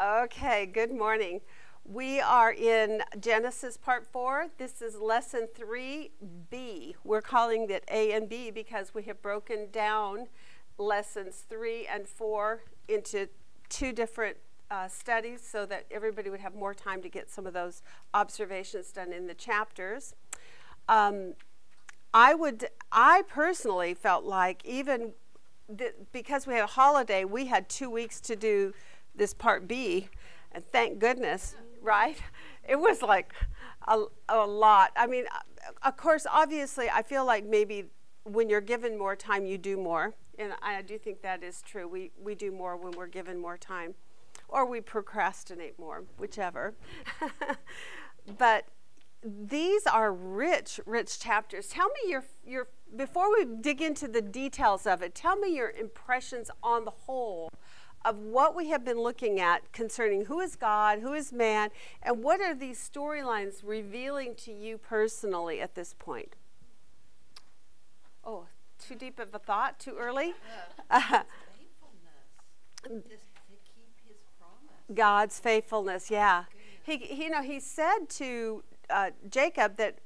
Okay, good morning. We are in Genesis part four. This is lesson 3B. We're calling it A and B because we have broken down lessons three and four into two different uh, studies so that everybody would have more time to get some of those observations done in the chapters. Um, I would, I personally felt like even because we had a holiday, we had two weeks to do this part B, and thank goodness, right? It was like a, a lot. I mean, of course, obviously, I feel like maybe when you're given more time, you do more. And I do think that is true. We, we do more when we're given more time, or we procrastinate more, whichever. but these are rich, rich chapters. Tell me your, your, before we dig into the details of it, tell me your impressions on the whole of what we have been looking at concerning who is God, who is man, and what are these storylines revealing to you personally at this point? Oh, too deep of a thought? Too early? God's faithfulness, yeah. He, he, you know, he said to uh, Jacob that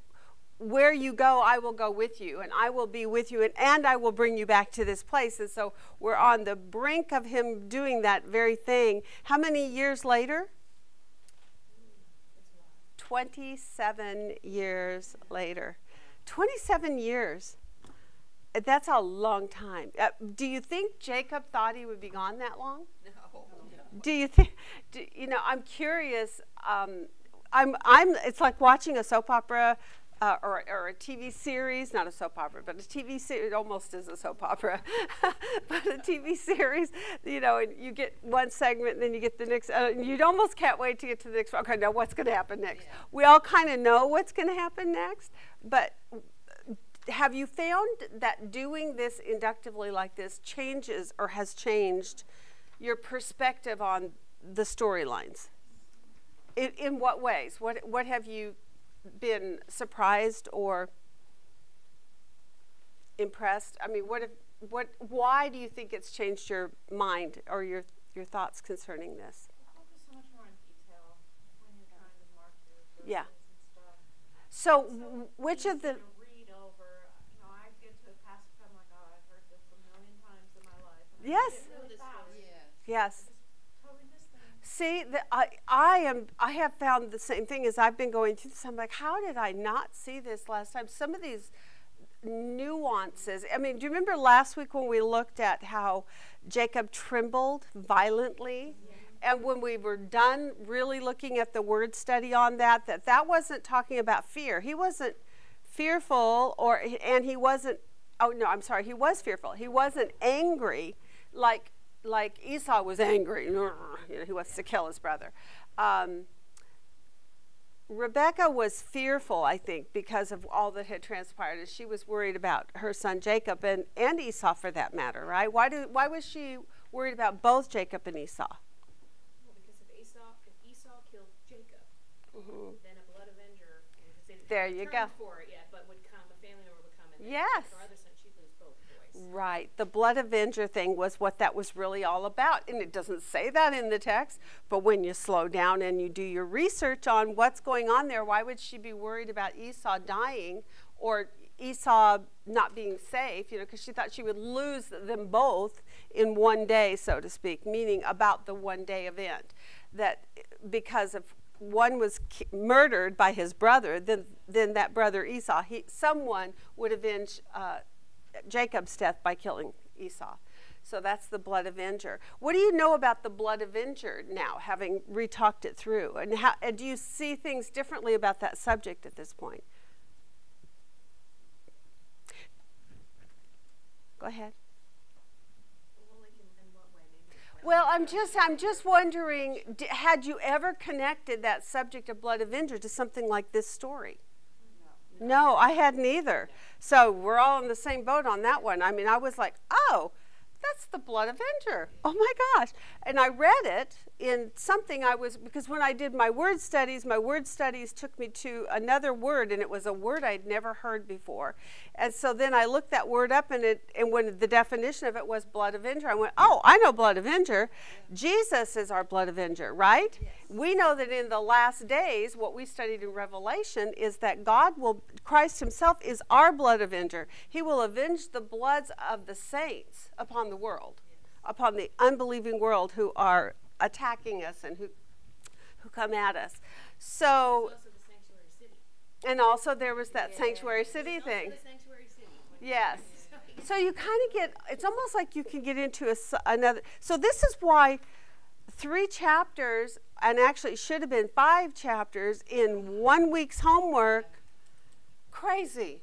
where you go, I will go with you, and I will be with you, and, and I will bring you back to this place. And so we're on the brink of him doing that very thing. How many years later? 27 years later. 27 years. That's a long time. Uh, do you think Jacob thought he would be gone that long? No. Do you think? Do, you know, I'm curious. Um, I'm. I'm. It's like watching a soap opera uh, or, or, a TV series, not a soap opera, but a TV series, it almost is a soap opera, but a TV series, you know, and you get one segment and then you get the next, uh, you almost can't wait to get to the next one. Okay, now what's going to happen next? Yeah. We all kind of know what's going to happen next, but have you found that doing this inductively like this changes or has changed your perspective on the storylines? In, in what ways? What, what have you been surprised or impressed? I mean, what if, what why do you think it's changed your mind or your your thoughts concerning this? Yeah. So, which of the Yes. Yes. See, the, I, I am. I have found the same thing as I've been going through this. I'm like, how did I not see this last time? Some of these nuances. I mean, do you remember last week when we looked at how Jacob trembled violently? And when we were done really looking at the word study on that, that that wasn't talking about fear. He wasn't fearful, or and he wasn't. Oh no, I'm sorry. He was fearful. He wasn't angry like like Esau was angry. You know, he wants to kill his brother. Um, Rebecca was fearful, I think, because of all that had transpired, and she was worried about her son Jacob and, and Esau, for that matter, right? Why do why was she worried about both Jacob and Esau? Well, because if Esau if Esau killed Jacob, mm-hmm. then a blood avenger. There you go. For it yet, but would come a family member would come and yes. Right. The blood avenger thing was what that was really all about. And it doesn't say that in the text, but when you slow down and you do your research on what's going on there, why would she be worried about Esau dying or Esau not being safe? You know, because she thought she would lose them both in one day, so to speak, meaning about the one day event. That because if one was murdered by his brother, then, then that brother Esau, he, someone would avenge. Uh, Jacob's death by killing Esau. So that's the blood avenger. What do you know about the blood avenger now, having retalked it through? And, how, and do you see things differently about that subject at this point? Go ahead. Well, I'm just I'm just wondering, had you ever connected that subject of blood avenger to something like this story? No, I hadn't either. So we're all in the same boat on that one. I mean, I was like, oh, that's the Blood Avenger. Oh my gosh. And I read it in something I was because when I did my word studies, my word studies took me to another word, and it was a word I'd never heard before. And so then I looked that word up, and it and when the definition of it was blood avenger, I went, oh, I know blood avenger. Jesus is our blood avenger, right? Yes. We know that in the last days, what we studied in Revelation is that God will, Christ Himself is our blood avenger. He will avenge the bloods of the saints upon the world upon the unbelieving world who are attacking us and who who come at us. So and also there was that yeah, sanctuary city thing. Sanctuary city yes. So you kind of get it's almost like you can get into a, another so this is why three chapters and actually should have been five chapters in one week's homework crazy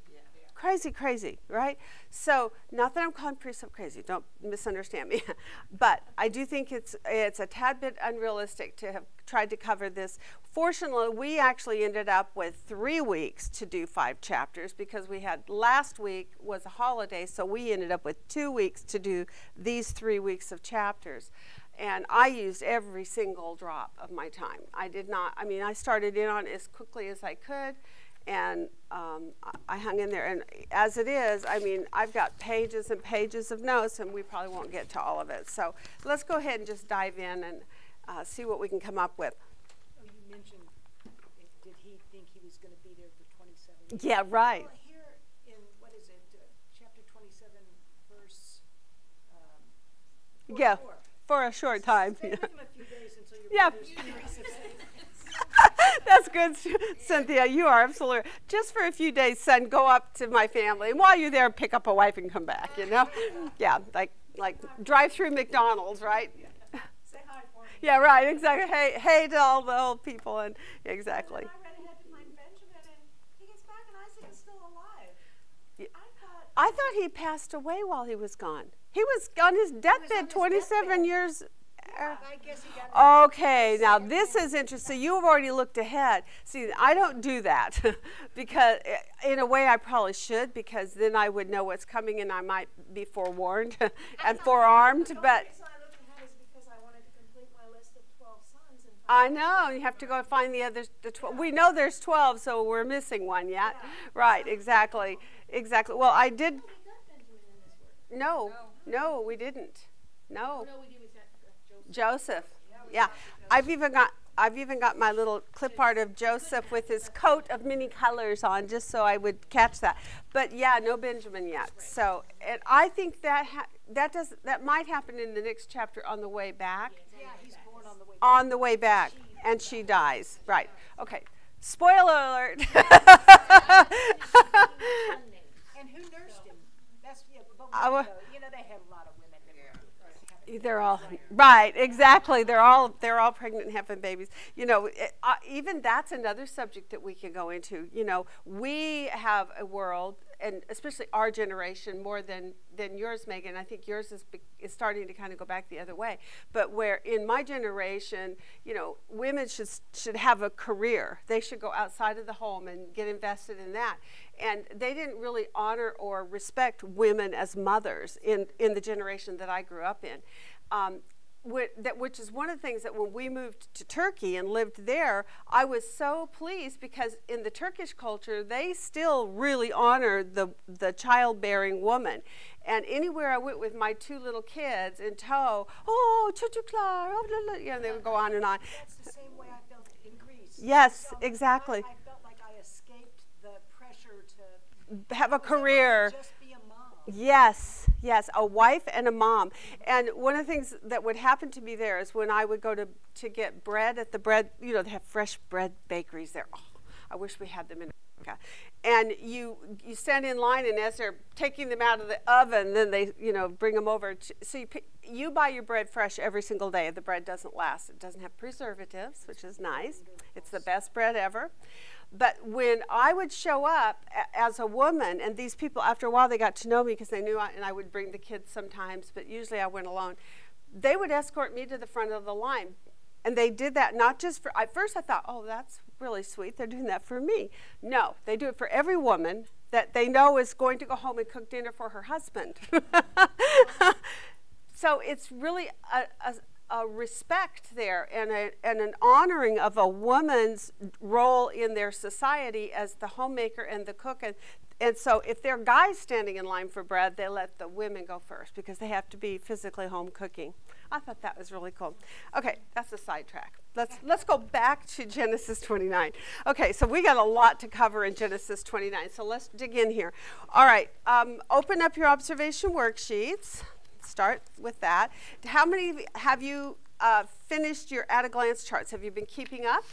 crazy, crazy, right? So, not that I'm calling precept crazy, don't misunderstand me, but I do think it's it's a tad bit unrealistic to have tried to cover this. Fortunately, we actually ended up with three weeks to do five chapters because we had last week was a holiday, so we ended up with two weeks to do these three weeks of chapters and I used every single drop of my time. I did not, I mean, I started in on as quickly as I could, and um, I hung in there. And as it is, I mean, I've got pages and pages of notes, and we probably won't get to all of it. So let's go ahead and just dive in and uh, see what we can come up with. Oh, you mentioned, did he think he was going to be there for 27 years? Yeah, right. Well, here in, what is it, uh, chapter 27, verse um, Yeah, for a short time. Stay yeah. with him a few days until you're yeah. That's good, Cynthia. You are absolutely just for a few days, son. Go up to my family, and while you're there, pick up a wife and come back. You know, yeah, like like drive through McDonald's, right? Say hi for me. Yeah, right. Exactly. Hey, hey to all the old people, and exactly. I thought he passed away while he was gone. He was on his deathbed 27 years Okay, now this is interesting. So you've already looked ahead. See, I don't do that because, eh, in a way, I probably should because then I would know what's coming and I might be forewarned and forearmed. But I know you have to go find the other. The twelve. We know there's twelve, so we're missing one yet. Yeah. Right? Exactly. Exactly. Well, I did. No, no, we didn't. No. We. Joseph. Yeah. I've even got I've even got my little clip art of Joseph with his coat of many colors on, just so I would catch that. But yeah, no Benjamin yet. So, and I think that that does that might happen in the next chapter on the way back. Yeah, he's born on the way. Back. On the way back, and she dies. Right. Okay. Spoiler alert. and who nursed him? That's yeah. But you know, they had a lot of they're all right exactly. They're all they're all pregnant and having babies. You know it, uh, even that's another subject that we could go into. You know we have a world and especially our generation more than than yours megan. I think yours is is starting to kind of go back the other way. But where in my generation you know women should should have a career. They should go outside of the home and get invested in that. And they didn't really honor or respect women as mothers in, in the generation that I grew up in. Um, which is one of the things that when we moved to Turkey and lived there, I was so pleased because in the Turkish culture, they still really honor the, the childbearing woman. And anywhere I went with my two little kids in tow, oh, çocuklar, oh, blah, blah, you know, they would go on and on. That's the same way I felt in Greece. Yes, so exactly. I, I felt like I escaped the pressure to have a career. Yes, yes, a wife and a mom. And one of the things that would happen to me there is when I would go to, to get bread at the bread, you know, they have fresh bread bakeries there. Oh, I wish we had them in America. And you you stand in line, and as they're taking them out of the oven, then they you know bring them over. To, so you you buy your bread fresh every single day. The bread doesn't last. It doesn't have preservatives, which is nice. It's the best bread ever. But when I would show up as a woman, and these people, after a while, they got to know me because they knew I, and I would bring the kids sometimes, but usually I went alone. They would escort me to the front of the line. And they did that not just for, at first I thought, oh, that's really sweet. They're doing that for me. No, they do it for every woman that they know is going to go home and cook dinner for her husband. so it's really a, a, a respect there and, a, and an honoring of a woman's role in their society as the homemaker and the cook. And, and so if there are guys standing in line for bread, they let the women go first because they have to be physically home cooking. I thought that was really cool. Okay, that's a sidetrack. Let's let's go back to Genesis 29. Okay, so we got a lot to cover in Genesis 29. So let's dig in here. All right, um, open up your observation worksheets. Start with that. How many have you uh, finished your at a glance charts? Have you been keeping up?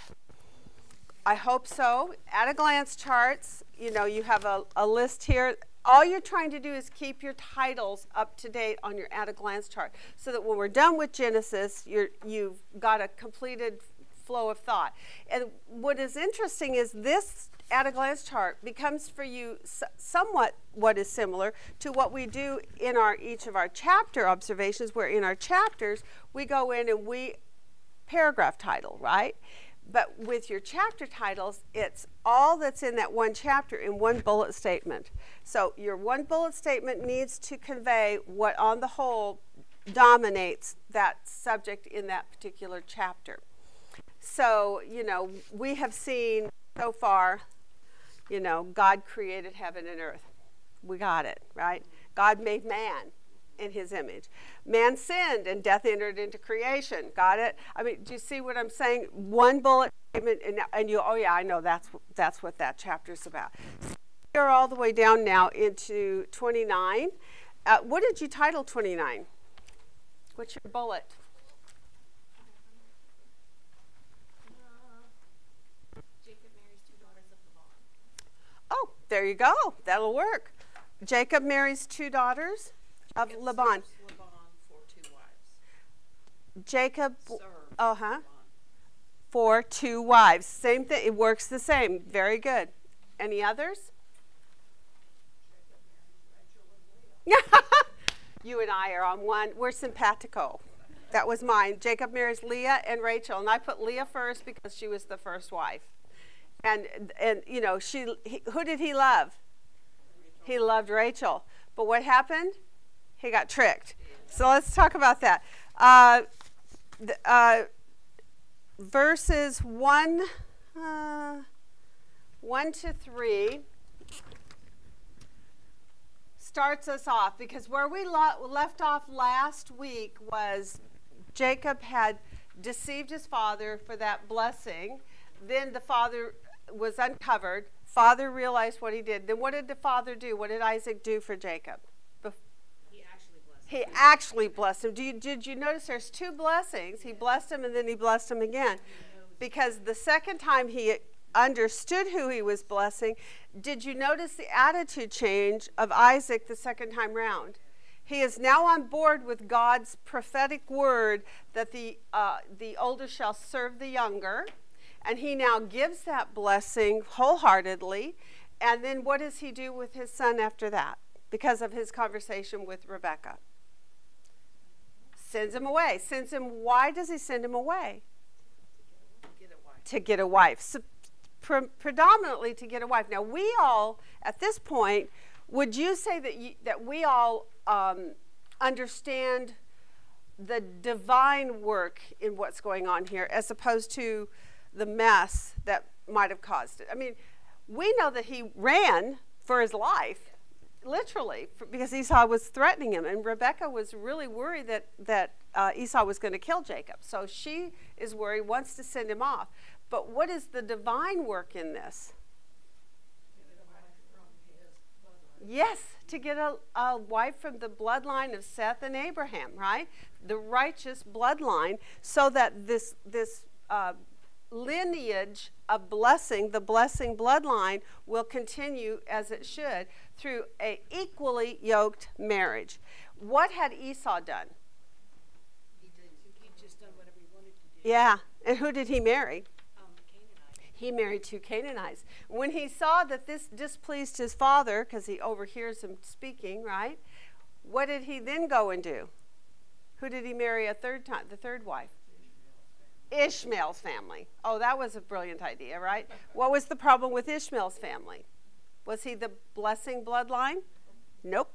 I hope so. At a glance charts, you know, you have a, a list here all you're trying to do is keep your titles up to date on your at a glance chart so that when we're done with Genesis, you have got a completed flow of thought. And what is interesting is this at a glance chart becomes for you somewhat what is similar to what we do in our each of our chapter observations where in our chapters we go in and we paragraph title, right? But with your chapter titles, it's all that's in that one chapter in one bullet statement. So your one bullet statement needs to convey what, on the whole, dominates that subject in that particular chapter. So, you know, we have seen so far, you know, God created heaven and earth. We got it, right? God made man in his image. Man sinned and death entered into creation. Got it? I mean, do you see what I'm saying? One bullet statement, and, and you, oh yeah, I know that's, that's what that chapter is about. So we're all the way down now into 29. Uh, what did you title 29? What's your bullet? Oh, there you go. That'll work. Jacob marries two daughters of Laban. Jacob, uh huh, for two wives. Same thing. It works the same. Very good. Any others? you and I are on one. We're simpatico. That was mine. Jacob marries Leah and Rachel, and I put Leah first because she was the first wife. And and you know she he, who did he love? He loved Rachel. But what happened? he got tricked. So let's talk about that. Uh, uh, verses 1, uh, 1 to 3 starts us off because where we left off last week was Jacob had deceived his father for that blessing. Then the father was uncovered. Father realized what he did. Then what did the father do? What did Isaac do for Jacob? He actually blessed him. You, did you notice there's two blessings? He blessed him and then he blessed him again. Because the second time he understood who he was blessing, did you notice the attitude change of Isaac the second time round? He is now on board with God's prophetic word that the, uh, the older shall serve the younger. And he now gives that blessing wholeheartedly. And then what does he do with his son after that? Because of his conversation with Rebecca? sends him away. Sends him, why does he send him away? To Get a wife. to get a wife. Pre predominantly to get a wife. Now, we all, at this point, would you say that, you, that we all um, understand the divine work in what's going on here as opposed to the mess that might have caused it? I mean, we know that he ran for his life literally, because Esau was threatening him, and Rebecca was really worried that that uh, Esau was going to kill Jacob. So she is worried, wants to send him off. But what is the divine work in this? Yes, to get a, a wife from the bloodline of Seth and Abraham, right? The righteous bloodline, so that this this uh, lineage of blessing, the blessing bloodline, will continue as it should through a equally yoked marriage. What had Esau done? He, did, he just done whatever he wanted to do. Yeah. And who did he marry? He married two Canaanites. When he saw that this displeased his father, because he overhears him speaking, right? What did he then go and do? Who did he marry a third time, the third wife? Ishmael's family. Oh, that was a brilliant idea, right? what was the problem with Ishmael's family? Was he the blessing bloodline? Nope.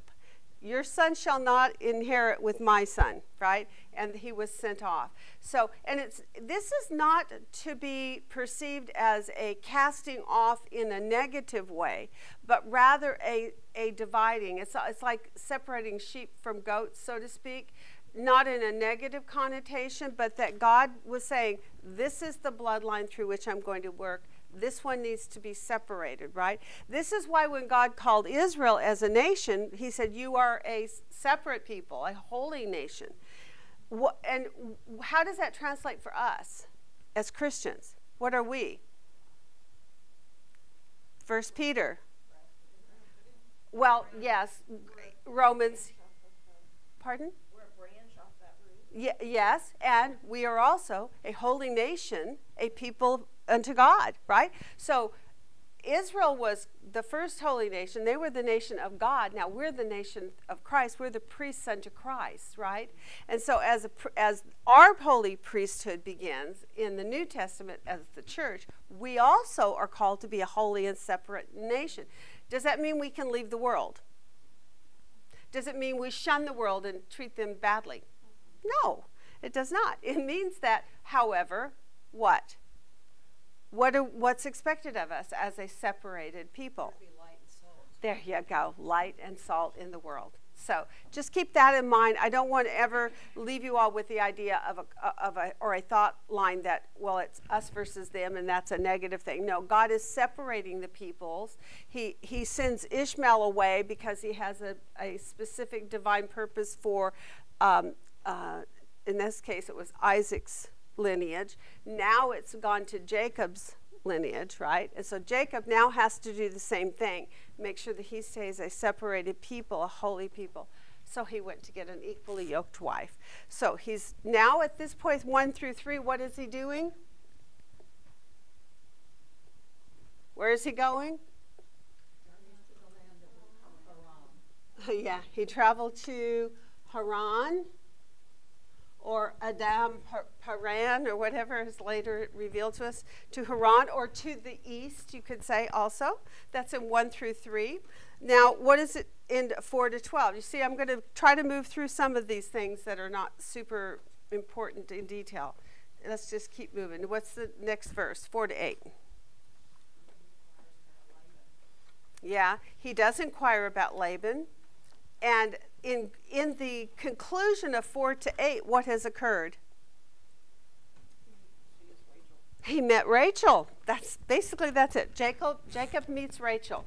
your son shall not inherit with my son, right? And he was sent off. So, and it's this is not to be perceived as a casting off in a negative way, but rather a, a dividing. It's, it's like separating sheep from goats, so to speak. Not in a negative connotation, but that God was saying, This is the bloodline through which I'm going to work this one needs to be separated, right? This is why when God called Israel as a nation, he said, You are a separate people, a holy nation. And how does that translate for us as Christians? What are we? First Peter. Well, yes, Romans. Pardon? Yes, and we are also a holy nation, a people unto God, right? So Israel was the first holy nation. They were the nation of God. Now we're the nation of Christ. We're the priests unto Christ, right? And so as a, as our holy priesthood begins in the New Testament as the church, we also are called to be a holy and separate nation. Does that mean we can leave the world? Does it mean we shun the world and treat them badly? No, it does not. It means that, however, what? What are, what's expected of us as a separated people? There you go, light and salt in the world. So just keep that in mind. I don't want to ever leave you all with the idea of a, of a or a thought line that well it's us versus them and that's a negative thing. No, God is separating the peoples. He he sends Ishmael away because he has a, a specific divine purpose for. Um, uh, in this case, it was Isaac's lineage. Now it's gone to Jacob's lineage, right? And so Jacob now has to do the same thing, make sure that he stays a separated people, a holy people. So he went to get an equally yoked wife. So he's now at this point, one through three, what is he doing? Where is he going? yeah, he traveled to Haran or Adam Paran, or whatever is later revealed to us, to Haran, or to the east, you could say also. That's in 1 through 3. Now, what is it in 4 to 12? You see, I'm going to try to move through some of these things that are not super important in detail. Let's just keep moving. What's the next verse? 4 to 8. Yeah, he does inquire about Laban. And in, in the conclusion of 4 to 8, what has occurred? He met Rachel. That's basically that's it. Jacob Jacob meets Rachel.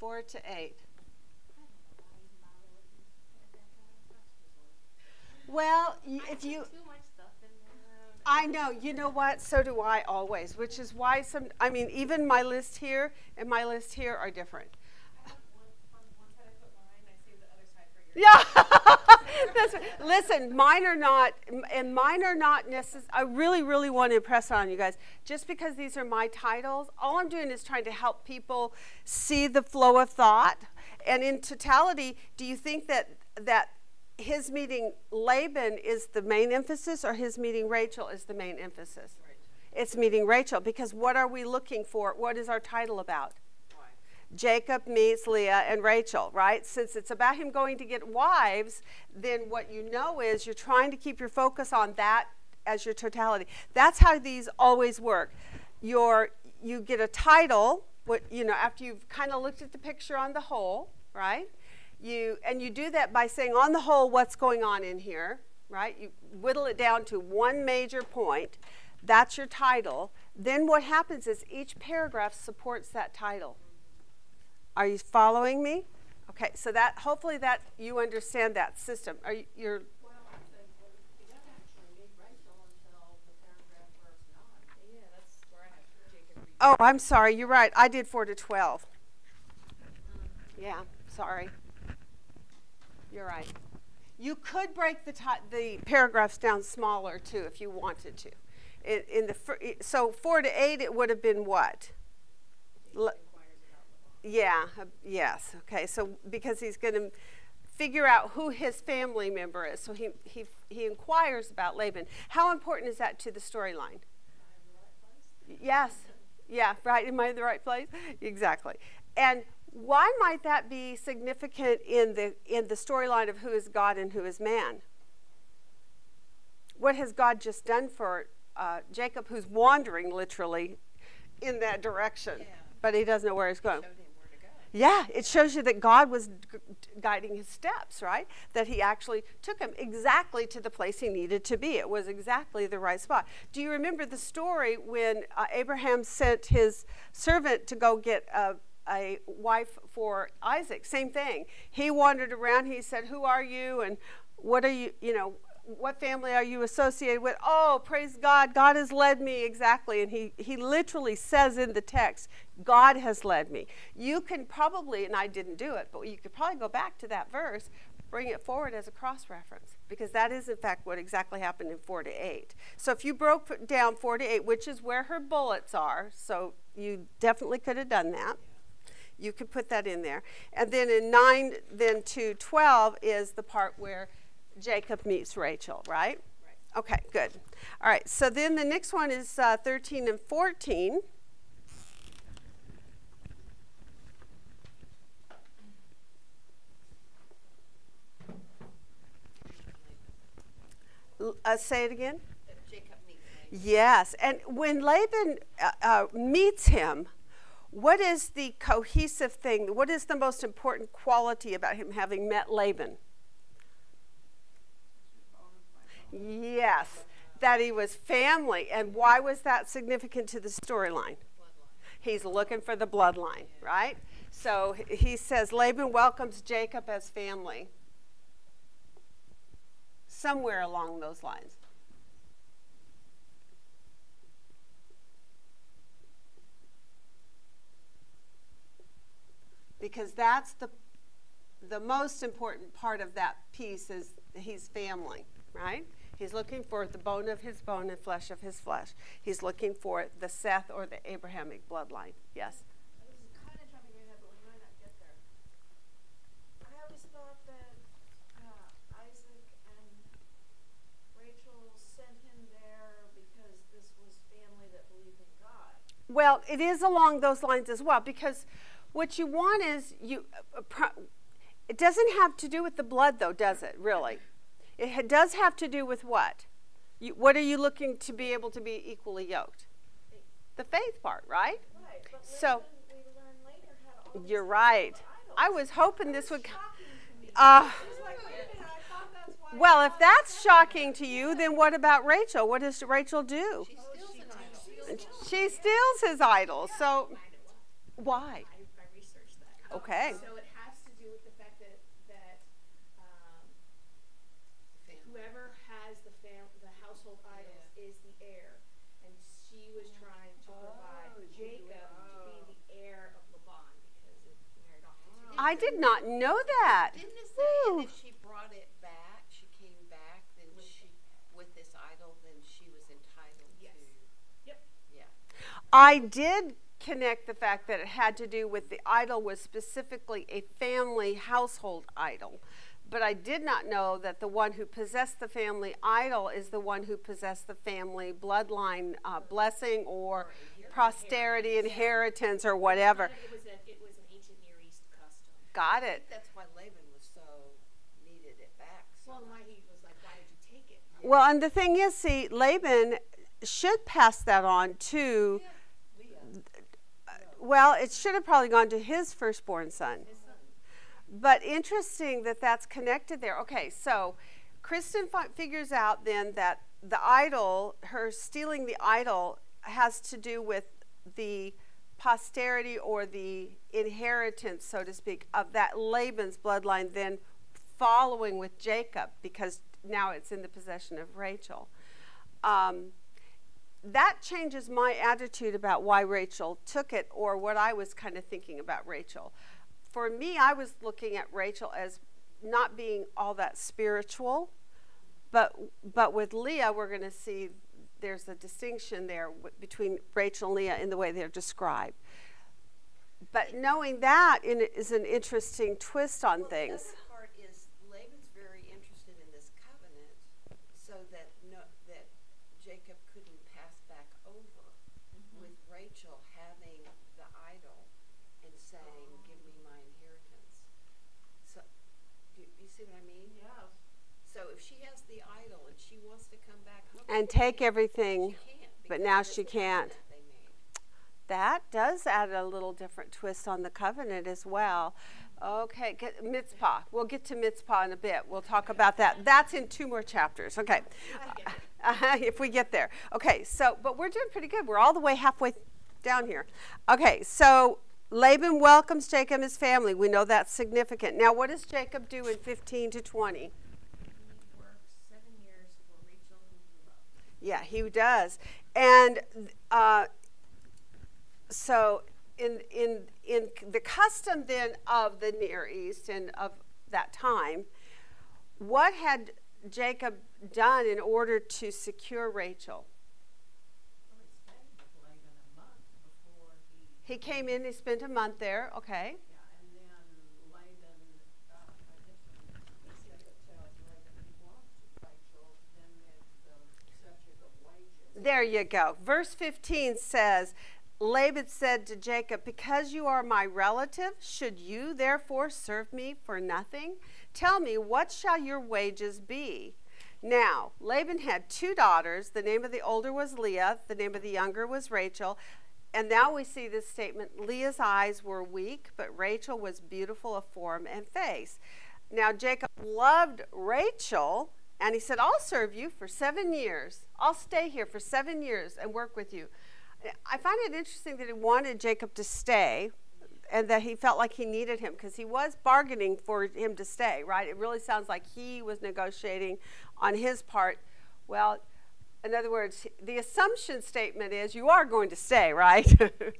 4 to 8. Well, if you I know, you know what? So do I always, which is why some I mean even my list here and my list here are different. Yeah. Listen, mine are not, and mine are not necessary. I really, really want to impress on you guys. Just because these are my titles, all I'm doing is trying to help people see the flow of thought. And in totality, do you think that that his meeting Laban is the main emphasis, or his meeting Rachel is the main emphasis? Rachel. It's meeting Rachel because what are we looking for? What is our title about? Jacob meets Leah and Rachel, right? Since it's about him going to get wives, then what you know is you're trying to keep your focus on that as your totality. That's how these always work. Your you get a title, what you know, after you've kind of looked at the picture on the whole, right? You and you do that by saying on the whole what's going on in here, right? You whittle it down to one major point. That's your title. Then what happens is each paragraph supports that title. Are you following me? Okay, so that hopefully that you understand that system. Are you, you're Oh, I'm sorry. You're right. I did 4 to 12. Yeah, sorry. You're right. You could break the, the paragraphs down smaller too if you wanted to. In, in the so 4 to 8 it would have been what? Yeah, uh, yes. Okay, so because he's going to figure out who his family member is. So he, he, he inquires about Laban. How important is that to the storyline? Yes. Yeah, right. Am I in the right place? Exactly. And Why might that be significant in the in the storyline of who is God and who is man? What has God just done for uh, Jacob, who's wandering literally in that direction, Yeah. but he doesn't know where he's going? Yeah, it shows you that God was guiding his steps, right? That he actually took him exactly to the place he needed to be. It was exactly the right spot. Do you remember the story when uh, Abraham sent his servant to go get a, a wife for Isaac? Same thing. He wandered around. He said, Who are you? And what are you, you know, what family are you associated with? Oh, praise God. God has led me exactly. And he, he literally says in the text, God has led me. You can probably, and I didn't do it, but you could probably go back to that verse, bring it forward as a cross reference, because that is, in fact, what exactly happened in 4 to 8. So if you broke down 4 to 8, which is where her bullets are, so you definitely could have done that. You could put that in there. And then in 9, then to 12 is the part where Jacob meets Rachel, right? Right. Okay, good. All right, so then the next one is uh, 13 and 14. Uh, say it again. That Jacob meets Laban. Yes, and when Laban uh, uh, meets him, what is the cohesive thing? What is the most important quality about him having met Laban? Yes, that he was family. And why was that significant to the storyline? He's looking for the bloodline, right? So he says Laban welcomes Jacob as family. Somewhere along those lines. Because that's the the most important part of that piece is he's family, right? He's looking for the bone of his bone and flesh of his flesh. He's looking for the Seth or the Abrahamic bloodline. Yes. This is kind of jumping ahead, but we might not get there. I always thought that uh, Isaac and Rachel sent him there because this was family that believed in God. Well, it is along those lines as well because what you want is you. Uh, it doesn't have to do with the blood, though, does it? Really, it does have to do with what? You, what are you looking to be able to be equally yoked? The faith part, right? Right, but So- we learn later had all You're right. I was hoping this would. Uh, It was like, wait a minute, I thought that's why well, if that's shocking to you, then what about Rachel? What does Rachel do? She steals an idol. She steals his idol. So, why? I, I researched that. Okay. So it has to do with the fact that, that, um, whoever has the fam, the household idols is the heir. And she was trying to provide Jacob to be the heir of Laban because it married off. I did not know that. Didn't it say Whew. if she brought it back, she came back, then she, with this idol, then she was entitled Yes. to, Yep. yeah. I did connect the fact that it had to do with the idol was specifically a family household idol. But I did not know that the one who possessed the family idol is the one who possessed the family bloodline uh, blessing or posterity, inheritance, or whatever. It was an, it was an ancient Near East custom. Got I it. think that's why Laban was so, needed it back so Well, why he was like, why did you take it? Well, and the thing is, see, Laban should pass that on to, Leah, well, it should have probably gone to his firstborn son. But interesting that that's connected there. Okay, so Kristen fi- figures out then that the idol, her stealing the idol, has to do with the posterity or the inheritance, so to speak, of that Laban's bloodline, then following with Jacob because now it's in the possession of Rachel. Um, that changes my attitude about why Rachel took it or what I was kind of thinking about Rachel. For me, I was looking at Rachel as not being all that spiritual, but but with Leah, we're going to see there's a distinction there between Rachel and Leah in the way they're described. But knowing that in, is an interesting twist on things. The other part is Laban's very interested in this covenant so that no, that Jacob couldn't pass back over with Rachel having the idol and saying, "Give me see what I mean? Yeah. So if she has the idol and she wants to come back home. And take everything. But now she can't. covenant they made. That does add a little different twist on the covenant as well. Okay, get, Mizpah. We'll get to Mizpah in a bit. We'll talk about that. That's in two more chapters. Okay, uh, if we get there. Okay, so but we're doing pretty good. We're all the way halfway down here. Okay, so Laban welcomes Jacob and his family. We know that's significant. Now, what does Jacob do in 15 to 20? He works seven years for Rachel, whom he loves. Yeah, he does. And uh, so, in, in, in the custom then of the Near East and of that time, what had Jacob done in order to secure Rachel? Well, he He came in, he spent a month there, okay. yeah, and then Laban, uh, I guess when Jacob tells Laban he wants Rachel, then there's the subject of wages. There you go. Verse 15 says, Laban said to Jacob, Because you are my relative, should you therefore serve me for nothing? Tell me, what shall your wages be? Now, Laban had two daughters. The name of the older was Leah, the name of the younger was Rachel. And now we see this statement Leah's eyes were weak, but Rachel was beautiful of form and face. Now, Jacob loved Rachel, and he said, I'll serve you for seven years. I'll stay here for seven years and work with you. I find it interesting that he wanted Jacob to stay and that he felt like he needed him because he was bargaining for him to stay, right? It really sounds like he was negotiating on his part. Well, in other words, the assumption statement is you are going to stay, right?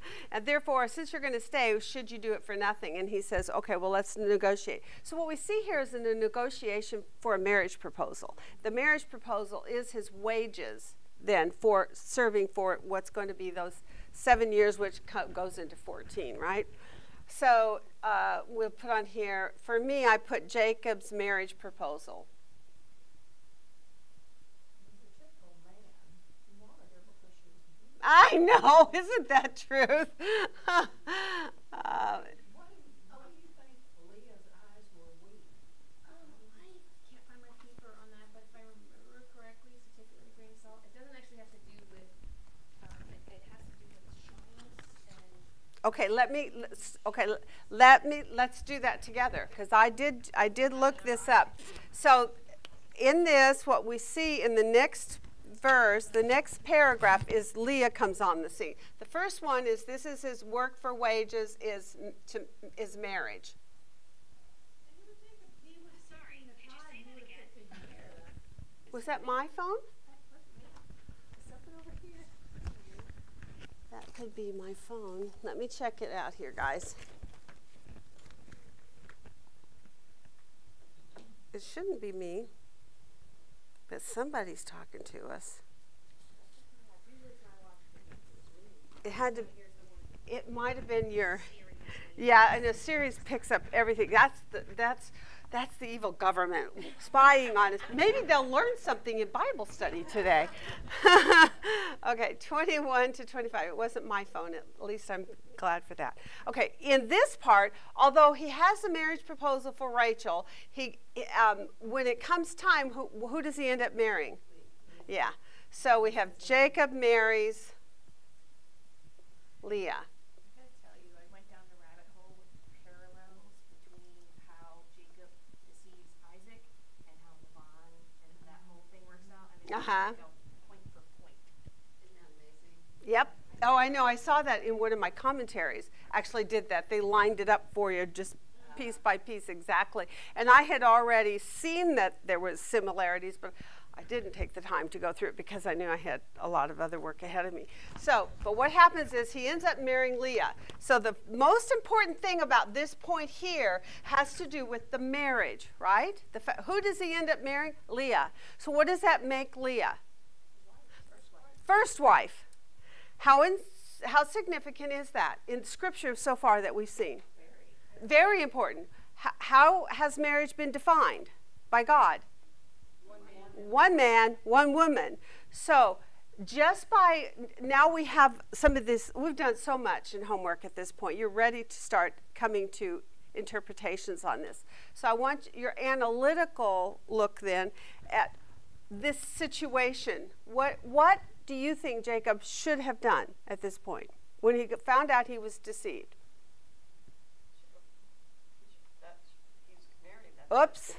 and therefore, since you're going to stay, should you do it for nothing? And he says, okay, well, let's negotiate. So, what we see here is in a negotiation for a marriage proposal. The marriage proposal is his wages then for serving for what's going to be those seven years, which goes into 14, right? So uh, we'll put on here, for me, I put Jacob's marriage proposal. He's a typical man. He wanted her because she was beautiful. I know, isn't that truth? uh, okay, let me. Okay, let me. Let's do that together because I did. I did look this up. So, in this, what we see in the next verse, the next paragraph is Leah comes on the scene. The first one is this is his work for wages is to is marriage. Was that my phone? That could be my phone. Let me check it out here, guys. It shouldn't be me, but somebody's talking to us. It had to. It might have been your. Yeah, and the series picks up everything. That's the that's that's the evil government spying on us. Maybe they'll learn something in Bible study today. okay, 21 to 25. It wasn't my phone. At least I'm glad for that. Okay, in this part, although he has a marriage proposal for Rachel, he um, when it comes time, who, who does he end up marrying? Yeah. So we have Jacob marries Leah. I gotta tell you, I went down the rabbit hole with parallels between how Jacob deceives Isaac and how Laban and that whole thing works out. I mean, it's Uh-huh. like a point for point. Isn't Uh-huh. that amazing? Yep. Oh, I know. I saw that in one of my commentaries. Actually, did that. They lined it up for you just piece by piece exactly. And I had already seen that there was similarities, but I didn't take the time to go through it because I knew I had a lot of other work ahead of me. So, but what happens is he ends up marrying Leah. So the most important thing about this point here has to do with the marriage, right? The who does he end up marrying? Leah. So what does that make Leah? First wife. How, in, how significant is that in scripture so far that we've seen? Very important. How has marriage been defined by God? One man, one woman. So, just by now we have some of this, we've done so much in homework at this point. You're ready to start coming to interpretations on this. So I want your analytical look then at this situation. What what do you think Jacob should have done at this point when he found out he was deceived? That's, he's married, that's. Oops.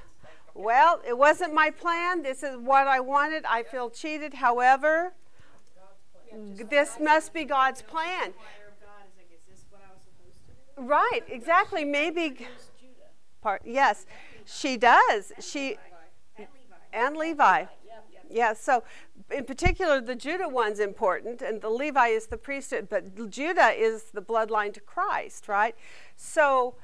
Well, it wasn't my plan. This is what I wanted. I feel cheated. However, this must be God's plan. Right, exactly. Maybe part yes, she does. She and Levi. Yeah, so in particular, the Judah one's important, and the Levi is the priesthood, but Judah is the bloodline to Christ, right? So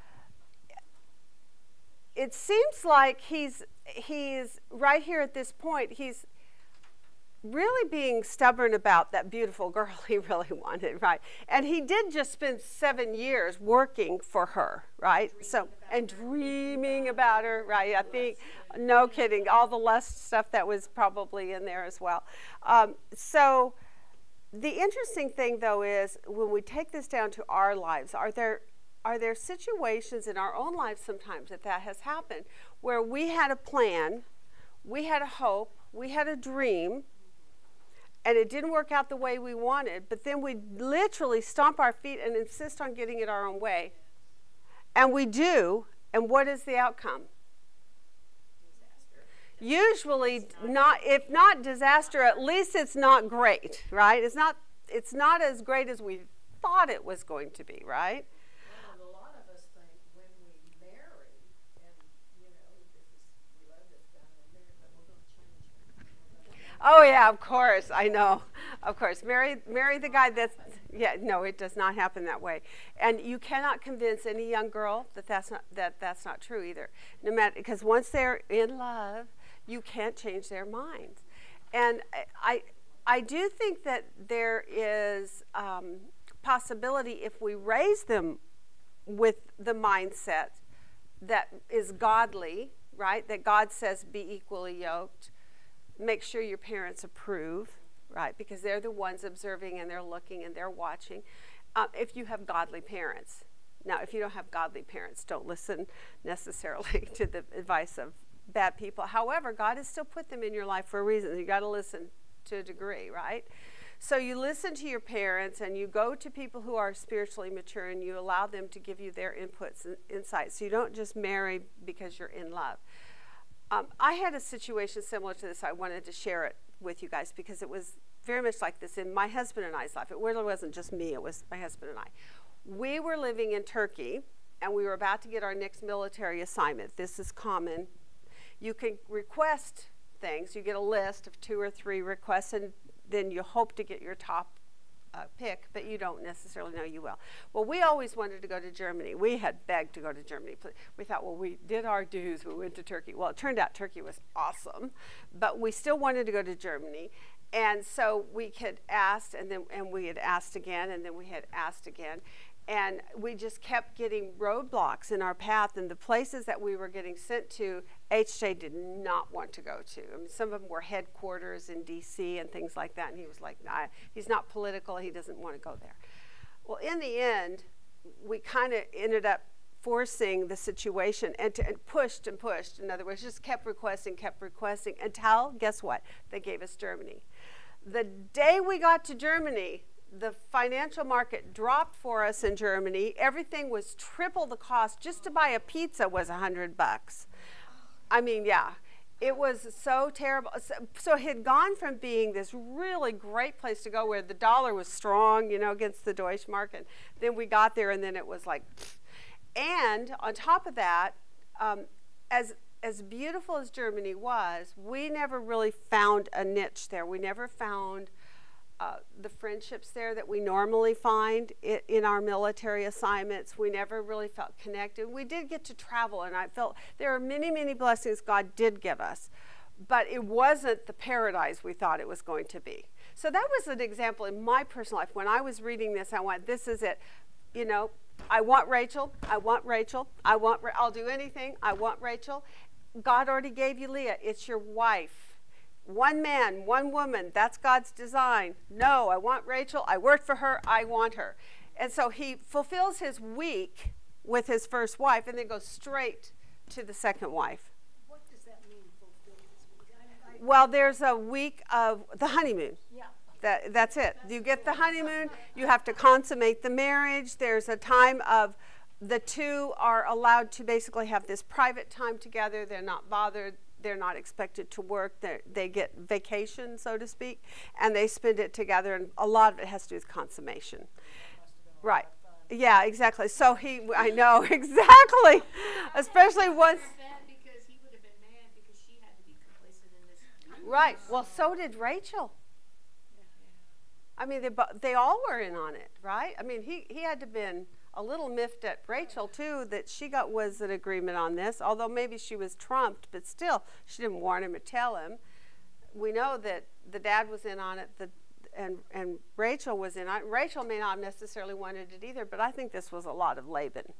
it seems like he's he's right here at this point. He's really being stubborn about that beautiful girl he really wanted, right? And he did just spend seven years working for her, right? so and dreaming about her, right? I think, no kidding, all the lust stuff that was probably in there as well. Um, so the interesting thing though is when we take this down to our lives, are there are there situations in our own lives sometimes that that has happened where we had a plan, we had a hope, we had a dream, and it didn't work out the way we wanted, but then we literally stomp our feet and insist on getting it our own way. And we do, and what is the outcome? Usually not if not disaster, at least it's not great, right? It's not it's not as great as we thought it was going to be, right? Well, and a lot of us think when we marry, and, you know, this is, we love this guy, we're married, but we're gonna change him. We're gonna- Oh yeah, of course. I know. Of course. Marry marry the guy that's yeah, no, it does not happen that way. And you cannot convince any young girl that that's not that that's not true either. No matter because once they're in love, you can't change their minds. And I I, do think that there is um, possibility if we raise them with the mindset that is godly, right? That God says be equally yoked. Make sure your parents approve, right? Because they're the ones observing and they're looking and they're watching. Uh, if you have godly parents. Now, if you don't have godly parents, don't listen necessarily to the advice of bad people. However, God has still put them in your life for a reason. You got to listen to a degree, right? So you listen to your parents and you go to people who are spiritually mature and you allow them to give you their inputs and insights. So you don't just marry because you're in love. Um, I had a situation similar to this. I wanted to share it with you guys because it was very much like this in my husband and I's life. It really wasn't just me, it was my husband and I. We were living in Turkey and we were about to get our next military assignment. This is common. You can request things, you get a list of two or three requests, and then you hope to get your top uh, pick, but you don't necessarily know you will. Well, we always wanted to go to Germany. We had begged to go to Germany. We thought, well, we did our dues. We went to Turkey. Well, it turned out Turkey was awesome, but we still wanted to go to Germany. And so we had asked, and then and we had asked again, and then we had asked again, and we just kept getting roadblocks in our path. And the places that we were getting sent to, HJ did not want to go to. I mean, some of them were headquarters in D.C. and things like that. And he was like, nah, he's not political. He doesn't want to go there. Well, in the end, we kind of ended up forcing the situation and, to, and pushed and pushed. In other words, just kept requesting, kept requesting until, guess what? They gave us Germany. The day we got to Germany, the financial market dropped for us in Germany. Everything was triple the cost. Just to buy a pizza was a hundred bucks. I mean, yeah, it was so terrible. So, so it had gone from being this really great place to go where the dollar was strong, you know, against the Deutschmark, and then we got there, and then it was like, and on top of that, um, as as beautiful as Germany was, we never really found a niche there. We never found uh, the friendships there that we normally find in, in, our military assignments. We never really felt connected. We did get to travel, and I felt there are many, many blessings God did give us, but it wasn't the paradise we thought it was going to be. So that was an example in my personal life. When I was reading this, I went, "This is it." You know, I want Rachel. I want Rachel. I want. I'll do anything. I want Rachel. God already gave you Leah. It's your wife one man, one woman, that's God's design. No, I want Rachel. I worked for her. I want her. And so he fulfills his week with his first wife and then goes straight to the second wife. What does that mean, fulfill? I, I, Well, there's a week of the honeymoon. yeah. That, that's it. You get the honeymoon, you have to consummate the marriage. There's a time of the two are allowed to basically have this private time together. They're not bothered. They're not expected to work. They're, they get vacation, so to speak, and they spend it together. And a lot of it has to do with consummation. Right. Yeah, exactly. So he, I know, exactly. Especially once. Bad because he would have been mad because she had to be complacent in this. Right. Well, so did Rachel. I mean, they, they all were in on it, right? I mean, he, he had to been a little miffed at Rachel too that she got was an agreement on this, although maybe she was trumped, but still she didn't warn him or tell him. We know that the dad was in on it, the, and and Rachel was in on. Rachel may not have necessarily wanted it either, but I think this was a lot of Laban,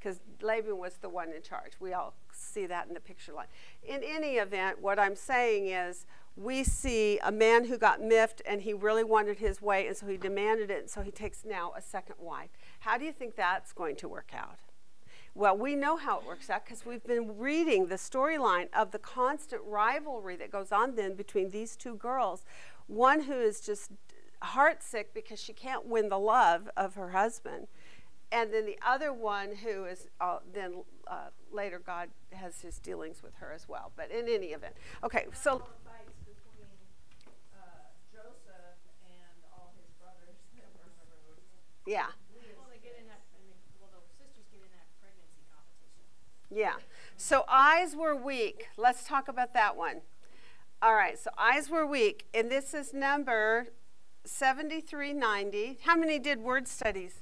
because Laban was the one in charge. We all see that in the picture line. In any event, what I'm saying is we see a man who got miffed and he really wanted his way, and so he demanded it, and so he takes now a second wife. How do you think that's going to work out? Well, we know how it works out because we've been reading the storyline of the constant rivalry that goes on then between these two girls. One who is just heartsick because she can't win the love of her husband, and then the other one who is uh, then uh, later God has his dealings with her as well. But in any event, okay, so All the fights between, uh, Joseph and all his brothers that were. yeah. Well, they get in that, and they, well, the sisters get in that pregnancy competition. Yeah. So eyes were weak. Let's talk about that one. All right. So eyes were weak. And this is number 7390. How many did word studies?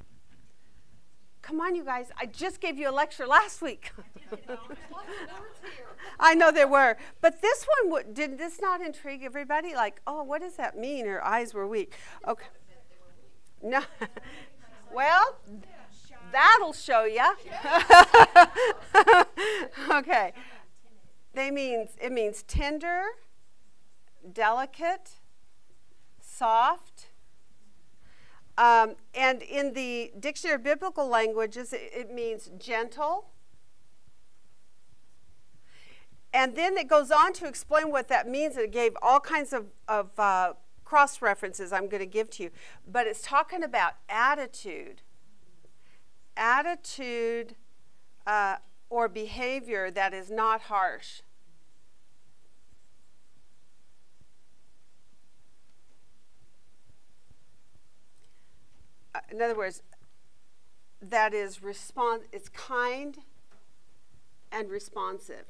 Come on, you guys. I just gave you a lecture last week. I know there were. But this one, did this not intrigue everybody? Like, oh, what does that mean? Her eyes were weak. Okay. No. well, that'll show you. okay. They means it means tender, delicate, soft. Um, and in the dictionary of biblical languages, it, it means gentle. And then it goes on to explain what that means. It gave all kinds of, of uh, cross references I'm going to give to you. But it's talking about attitude. Attitude uh, or behavior that is not harsh. Uh, in other words, that is respond. It's kind and responsive.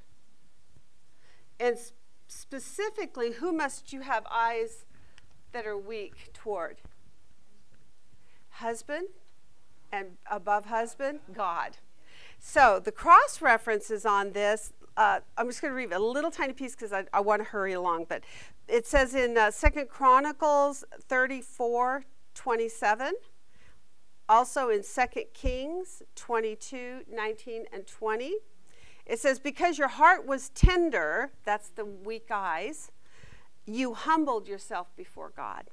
And s- specifically, who must you have eyes that are weak toward? Husband, and above husband, God. So the cross references on this, uh, I'm just going to read a little tiny piece because I, I want to hurry along. But it says in uh, Second Chronicles 34, 27. Also in 2 Kings 22, 19, and 20. It says, Because your heart was tender, that's the weak eyes, you humbled yourself before God.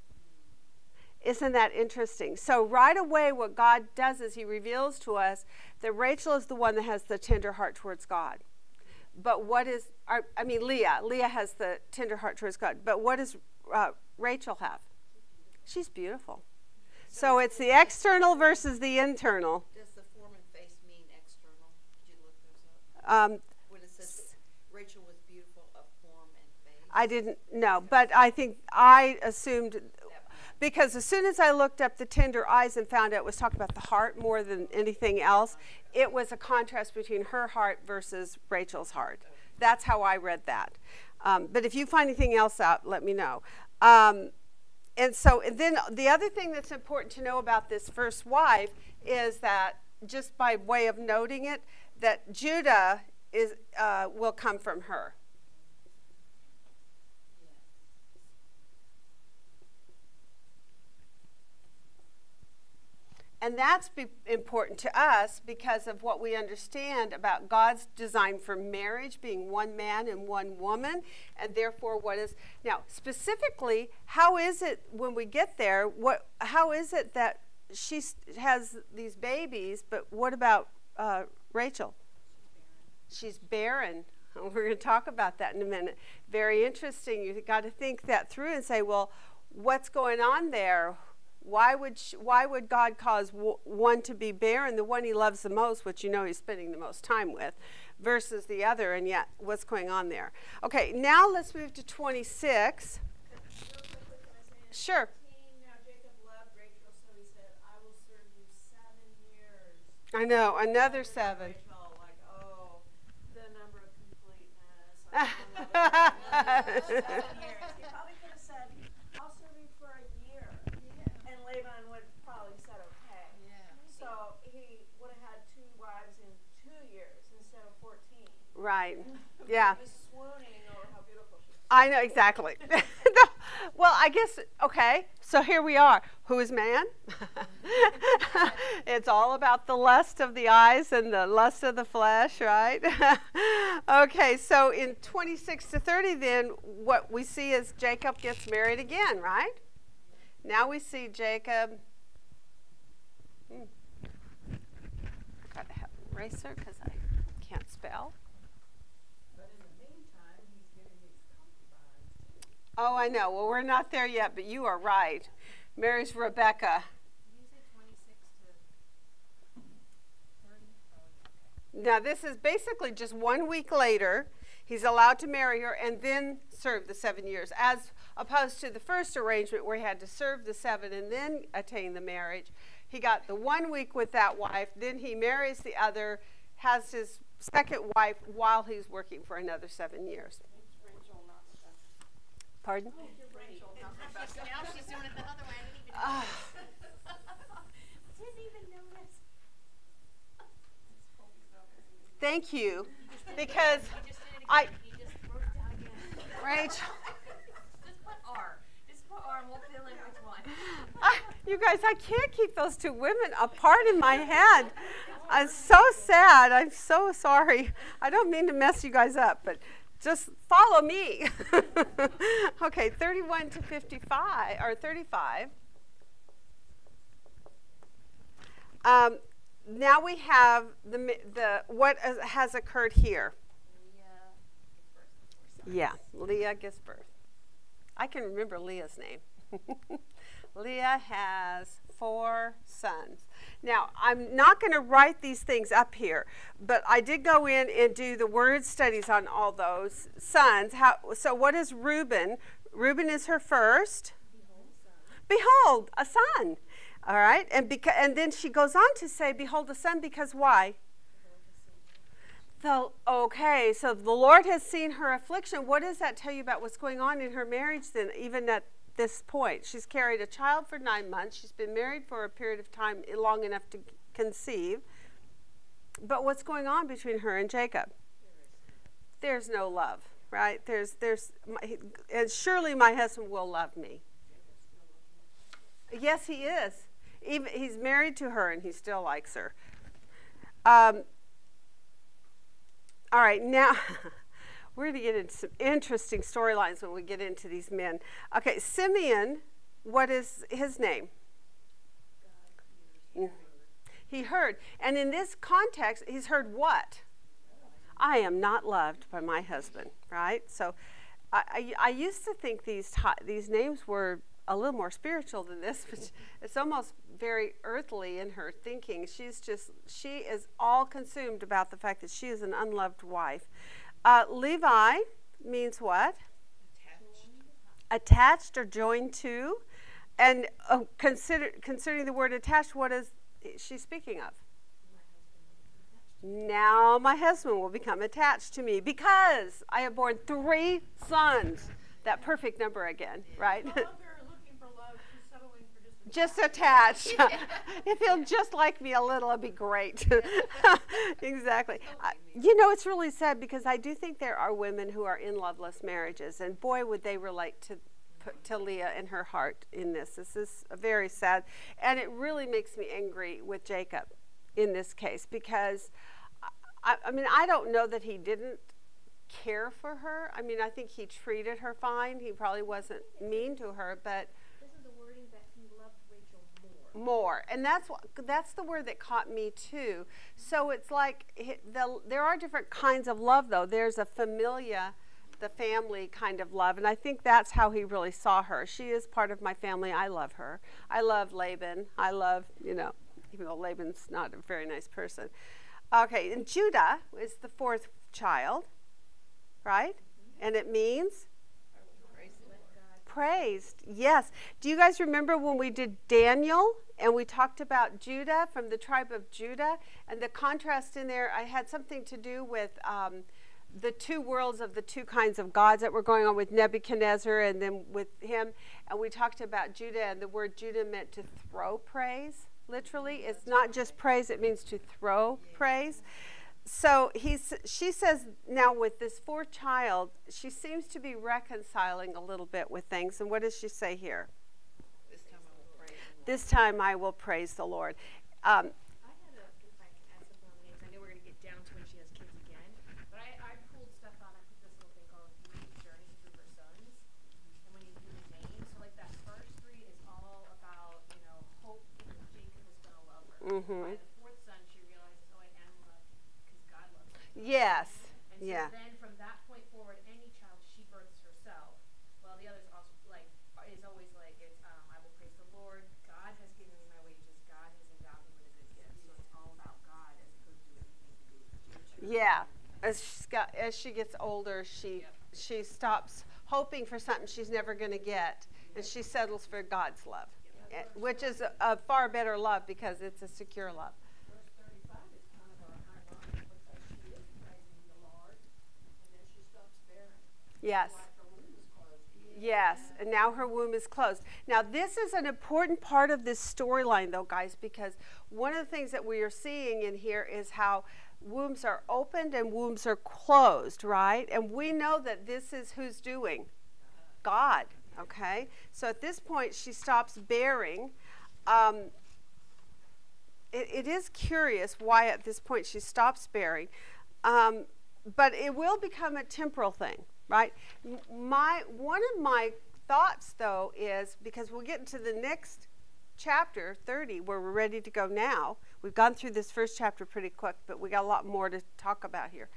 Isn't that interesting? So, right away, what God does is He reveals to us that Rachel is the one that has the tender heart towards God. But what is, I mean, Leah, Leah has the tender heart towards God. But what does uh, Rachel have? She's beautiful. So, it's the external versus the internal. Does the form and face mean external? Did you look those up? Um, When it says Rachel was beautiful of form and face? I didn't know, but I think I assumed because as soon as I looked up the tender eyes and found out it was talking about the heart more than anything else, it was a contrast between her heart versus Rachel's heart. That's how I read that. Um, but if you find anything else out, let me know. Um, and so, and then the other thing that's important to know about this first wife is that, just by way of noting it, that Judah is uh, will come from her. And that's important to us because of what we understand about God's design for marriage being one man and one woman, and therefore what is now specifically how is it when we get there? What how is it that she has these babies, but what about uh, Rachel? She's barren. We're going to talk about that in a minute. Very interesting. You've got to think that through and say, well, what's going on there? Why would, sh- why would God cause w- one to be barren, the one he loves the most, which you know he's spending the most time with, versus the other, and yet what's going on there? Okay, now let's move to 26. Real I say it? Sure. 18, Now Jacob loved Rachel, so he said, I will serve you seven years. I know, another seven. like, oh, the number of completeness. I'm in love with you. Seven years. He probably could have said, I'll serve you for a year. And Laban would probably said, okay. So he would have had two wives in two years instead of 14. Right. Yeah. He was swooning over how beautiful she Yeah. I know exactly. well, I guess okay. So here we are. Who is man? it's all about the lust of the eyes and the lust of the flesh, right? okay, so in 26 to 30 then what we see is Jacob gets married again, right? Now we see Jacob hmm. Got to have an eraser cuz I can't spell. But in the meantime, he's getting his concubines too. Oh, I know. Well, we're not there yet, but you are right. Mary's Rebecca. Now, this is basically just one week later. He's allowed to marry her and then serve the seven years, as opposed to the first arrangement where he had to serve the seven and then attain the marriage. He got the one week with that wife, then he marries the other, has his second wife while he's working for another seven years. Pardon? Now she's doing it the other way. I didn't even Ah. Didn't notice. Thank you, because He just did it I- again. He just wrote it down again. Rachel. Just put R. Just put R and we'll fill in which one. Ah, you guys, I can't keep those two women apart in my head. I'm so sad. I'm so sorry. I don't mean to mess you guys up, but just follow me. okay, 31 to 55, or 35. Um, now we have the, the what has- has occurred here. Yeah, Leah gives birth. I can remember Leah's name. Leah has four sons. Now, I'm not going to write these things up here, but I did go in and do the word studies on all those sons. How, so, what is Reuben? Reuben is her first. Behold, a son. All right, and beca- and then she goes on to say, "Behold, a son," because why? The, okay, so the Lord has seen her affliction. What does that tell you about what's going on in her marriage then, even at this point? She's carried a child for nine months. She's been married for a period of time long enough to conceive. But what's going on between her and Jacob? There's no love, right? There's, there's, my, and surely my husband will love me. Yes, he is. Even he's married to her, and he still likes her. Um, all right, now we're going to get into some interesting storylines when we get into these men. Okay, Simeon, what is his name? Mm. He heard. And in this context, he's heard what? I am not loved by my husband, right? So I, I, I used to think these, these names were a little more spiritual than this, but it's almost very earthly in her thinking. She's just, she is all consumed about the fact that she is an unloved wife. Uh, Levi means what? Attached or joined to. And uh, consider, considering the word attached, what is she speaking of? Now my husband will become attached to me because I have born three sons. That perfect number again, right? No longer looking for love, she's settling for just attached. if he'll just like me a little, it'd be great. exactly. You know, it's really sad because I do think there are women who are in loveless marriages, and boy, would they relate to to Leah and her heart in this. This is very sad, and it really makes me angry with Jacob in this case because, I, I mean, I don't know that he didn't care for her. I mean, I think he treated her fine. He probably wasn't mean to her, but Isn't the wording that he loved Rachel more. And that's what that's the word that caught me too. So it's like the, there are different kinds of love though. There's a familia the family kind of love and i think that's how he really saw her. She is part of my family. I love her. I love laban. I love you know even though laban's not a very nice person. Okay and judah is the fourth child right? And it means praised. Yes. Do you guys remember when we did Daniel and we talked about Judah from the tribe of Judah and the contrast in there? I had something to do with um, the two worlds of the two kinds of gods that were going on with Nebuchadnezzar and then with him. And we talked about Judah and the word Judah meant to throw praise. Literally, it's not just praise; it means to throw praise so he's, she says now with this fourth child, she seems to be reconciling a little bit with things. And what does she say here? This time I will praise the Lord. This time I will praise the Lord. Um, I had a, if I can add something on the names, I know we're gonna get down to when she has kids again, but I, I pulled stuff out, I put this little thing called Beauty's Journey Through Her Sons. And when you do the names, so like that first three is all about, you know, hope that Jacob is gonna love her. Mhm. By the fourth son, she realizes, oh, I am loved, cause God loves me. yes. And so Yeah. then from that point forward, any child she births herself, well, the others also like are- is always like it's um, I will praise the Lord. God has given me my wages. God has endowed me with a good gift. So it's all about God as opposed to anything to do with the future. Yeah. As, got, as she gets older, she, she stops hoping for something she's never going to get and she settles for God's love, eh, which is a, a far better love because it's a secure love. Verse thirty-five is kind of a ironic because she is praising the Lord, and then she stops bearing. Yes. Like her womb is closed. Yes, and now her womb is closed. Now, this is an important part of this storyline, though, guys, because one of the things that we are seeing in here is how wombs are opened and wombs are closed, right? And we know that this is who's doing? God, okay? So at this point, she stops bearing. Um, it, it is curious why at this point she stops bearing. Um, but it will become a temporal thing, right? My one of my thoughts though is because we'll get into the next chapter 30 where we're ready to go now. We've gone through this first chapter pretty quick, but we got a lot more to talk about here.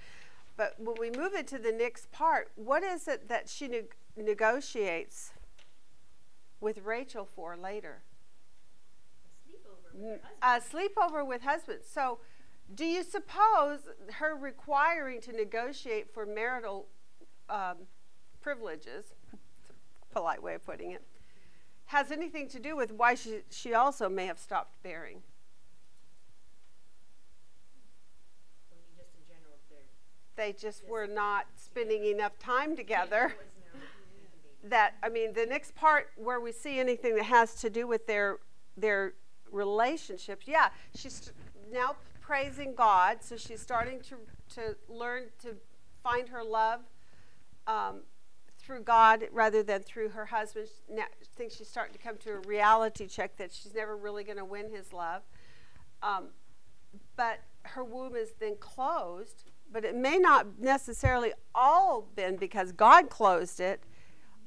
But when we move into the next part, what is it that she neg- negotiates with Rachel for later? A sleepover with husband. sleepover with husbands. So, do you suppose her requiring to negotiate for marital um, privileges, it's a polite way of putting it, has anything to do with why she, she also may have stopped bearing? I mean, just in general, they're They just were not spending enough time together. there was no baby. that I mean the next part where we see anything that has to do with their their relationships yeah she's now praising God so she's starting to to learn to find her love um, through God rather than through her husband now I think she's starting to come to a reality check that she's never really going to win his love um, but her womb is then closed but it may not necessarily all been because God closed it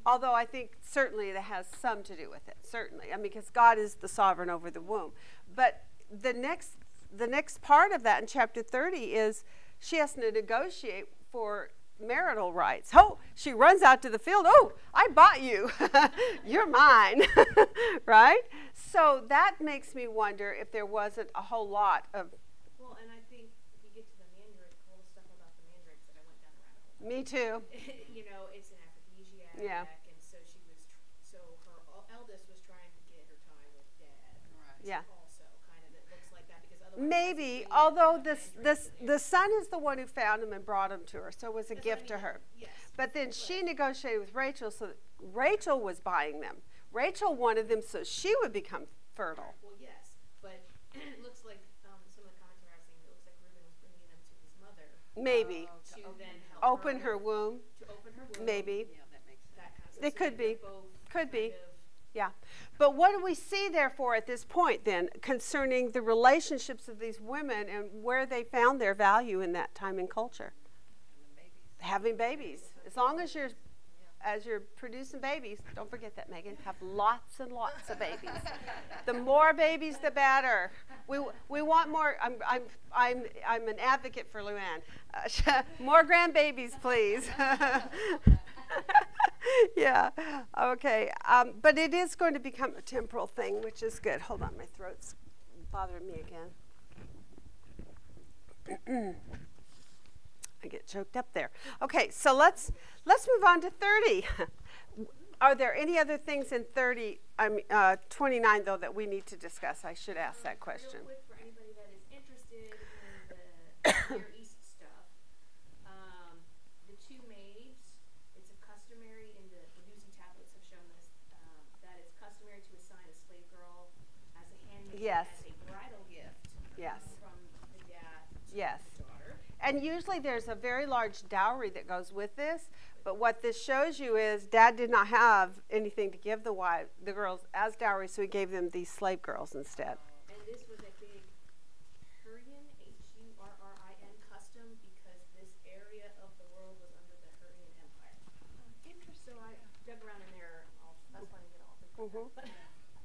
although I think certainly it has some to do with it. Certainly, I mean, because God is the sovereign over the womb. But the next, the next part of that in chapter 30 is she has to negotiate for marital rights. Oh, she runs out to the field. Oh, I bought you. You're mine. right? So that makes me wonder if there wasn't a whole lot of Well, and I think if you get to the mandrake, all the stuff about the mandrakes that I went down the rabbit hole. Me too. you know, it's an aphrodisiac. Yeah. And so she was, tr- so her el- eldest was trying to get her time with dad. Right. Yeah. Also, kind of, it looks like that because otherwise. Maybe, although this, this, the son is the one who found him and brought him to her, so it was a That's I gift to her. Yes. But then she negotiated with Rachel so that Rachel was buying them. Rachel wanted them so she would become fertile. Well, yes, but it looks like um, some of the comments are saying it looks like Reuben was bringing them to his mother. Maybe. uh, to then help Open her womb, To open her womb. maybe. Yeah, that makes sense. That kind of stuff. It could be. Could be. Yeah. But what do we see, therefore, at this point then concerning the relationships of these women and where they found their value in that time and culture? And babies. Having babies. As long as you're as you're producing babies, don't forget that, Megan, have lots and lots of babies. the more babies, the better. We, we want more. I'm, I'm, I'm, I'm an advocate for Luann. Uh, more grandbabies, please. yeah. Okay. Um, but it is going to become a temporal thing, which is good. Hold on, my throat's bothering me again. I get choked up there. Okay, so let's let's move on to 30. Are there any other things in 30? I mean, uh, 29 though that we need to discuss. I should ask that question. Real quick for anybody that is interested in the Near East stuff, um, the two maids, it's customary, and the, the Nuzi tablets have shown this, um, that it's customary to assign a slave girl as a handmaid Yes. as a bridal gift Yes. from the dad Yes. The daughter. And usually there's a very large dowry that goes with this. But what this shows you is dad did not have anything to give the wife, the girls as dowry, so he gave them these slave girls instead. And this was a big Hurrian, H-U-R-R-I-N custom because this area of the world was under the Hurrian Empire. So I dug around in there. That's why I get all the mm -hmm. but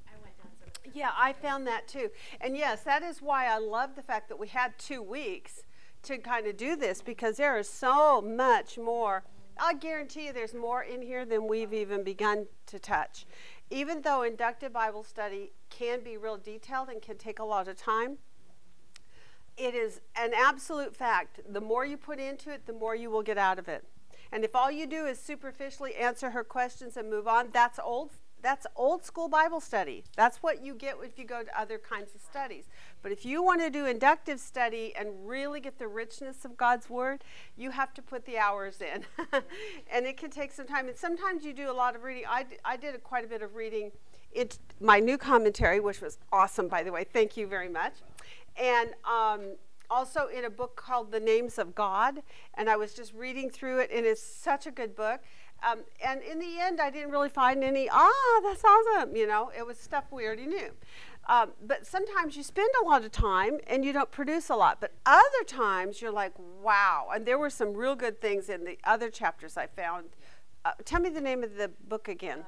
I went down some of the. Yeah, I found that too. And yes, that is why I love the fact that we had two weeks to kind of do this because there is so much more. I guarantee you there's more in here than we've even begun to touch. Even though inductive Bible study can be real detailed and can take a lot of time, it is an absolute fact. The more you put into it, the more you will get out of it. And if all you do is superficially answer her questions and move on, that's old that's old school Bible study. That's what you get if you go to other kinds of studies. But if you want to do inductive study and really get the richness of God's word, you have to put the hours in. and it can take some time. And sometimes you do a lot of reading. I, I did a, quite a bit of reading in my new commentary, which was awesome, by the way. Thank you very much. And um, also in a book called The Names of God. And I was just reading through it, and it's such a good book. Um, and in the end, I didn't really find any, ah, that's awesome. You know, it was stuff we already knew. Um, but sometimes you spend a lot of time and you don't produce a lot. But other times you're like, wow. And there were some real good things in the other chapters I found. Uh, tell me the name of the book again. Um,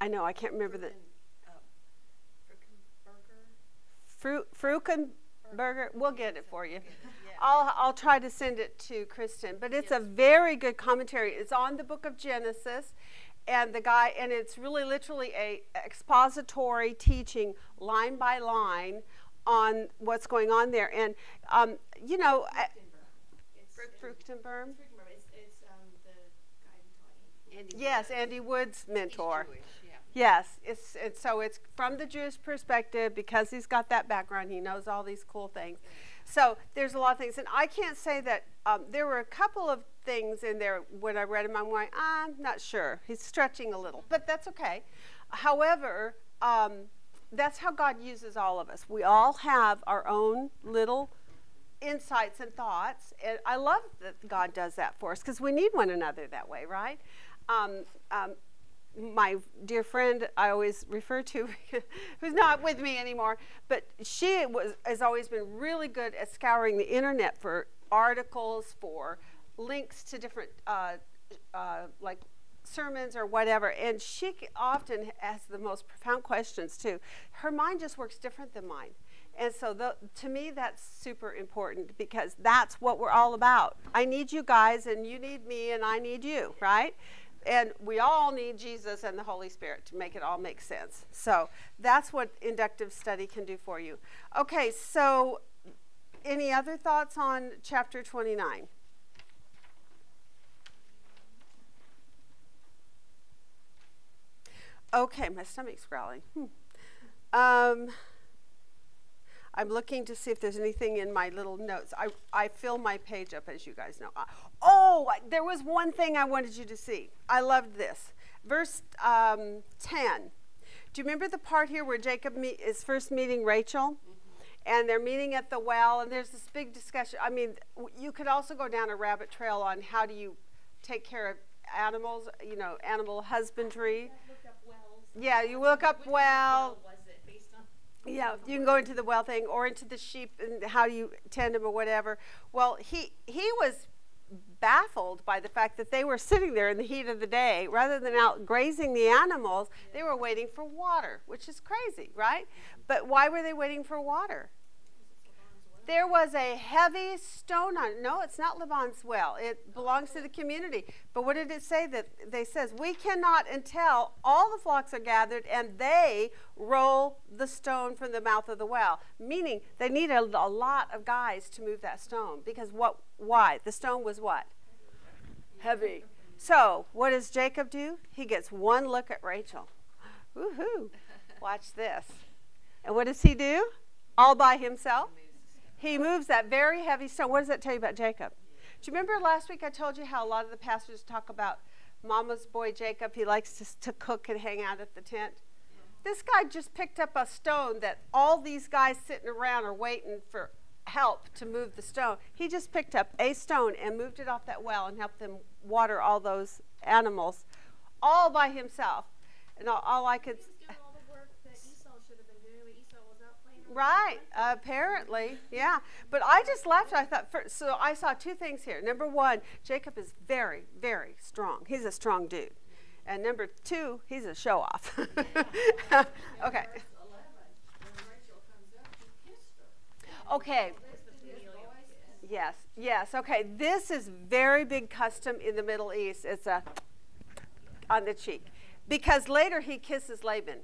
I know, I can't remember the. Um, Fru- Frukenberger. We'll get it for you. Yeah. I'll, I'll try to send it to Kristen, but it's a very good commentary. It's on the book of Genesis, and the guy, and it's really literally a expository teaching line by line on what's going on there. And um, you know, Fruchtenberg. um, the guy who taught Andy. Andy Yes, Andy Woods' mentor. Jewish, yeah. Yes, it's, it's so it's from the Jewish perspective because he's got that background. He knows all these cool things. So there's a lot of things, and I can't say that um, there were a couple of things in there when I read them. I'm going, I'm not sure. He's stretching a little, but that's okay. However, um, that's how God uses all of us. We all have our own little insights and thoughts. And I love that God does that for us because we need one another that way, right? Um, um, my dear friend, I always refer to, who's not with me anymore, but she was has always been really good at scouring the internet for articles, for links to different uh, uh, like sermons or whatever, and she often has the most profound questions too. Her mind just works different than mine. And so, the, to me, that's super important because that's what we're all about. I need you guys, and you need me, and I need you, right? And we all need Jesus and the Holy Spirit to make it all make sense. So, that's what inductive study can do for you. Okay, so any other thoughts on chapter 29? Okay, my stomach's growling. Hmm. Um, I'm looking to see if there's anything in my little notes. I, I fill my page up, as you guys know. Uh, oh, there was one thing I wanted you to see. I loved this. Verse um, 10. Do you remember the part here where Jacob meet, is first meeting Rachel? And they're meeting at the well, and there's this big discussion. I mean, you could also go down a rabbit trail on how do you take care of animals, you know, animal husbandry. Look up wells. Yeah, you look up Which well. was it based on? Yeah, you can go into the well thing or into the sheep and how you tend them or whatever. Well, he he was baffled by the fact that they were sitting there in the heat of the day rather than out grazing the animals. They were waiting for water, which is crazy, right? But why were they waiting for water? There was a heavy stone on. It. No, it's not Laban's well. It belongs to the community. But what did it say? That they says we cannot until all the flocks are gathered and they roll the stone from the mouth of the well. Meaning they needed a lot of guys to move that stone because what? Why? The stone was what? Heavy. So what does Jacob do? He gets one look at Rachel. Woohoo! Watch this. And what does he do? All by himself. He moves that very heavy stone. What does that tell you about Jacob? Do you remember last week I told you how a lot of the pastors talk about mama's boy Jacob? He likes to, to cook and hang out at the tent. This guy just picked up a stone that all these guys sitting around are waiting for help to move the stone. He just picked up a stone and moved it off that well and helped them water all those animals all by himself. And all, all I could. He was doing all the work that Esau should have been doing, but Esau was out playing. around. Right, apparently, yeah. But I just left. I thought, for, so I saw two things here. Number one, Jacob is very, very strong. He's a strong dude. And number two, he's a show off. okay. Okay. Yes, yes. Okay. This is very big custom in the Middle East. It's a on the cheek. Because later he kisses Laban.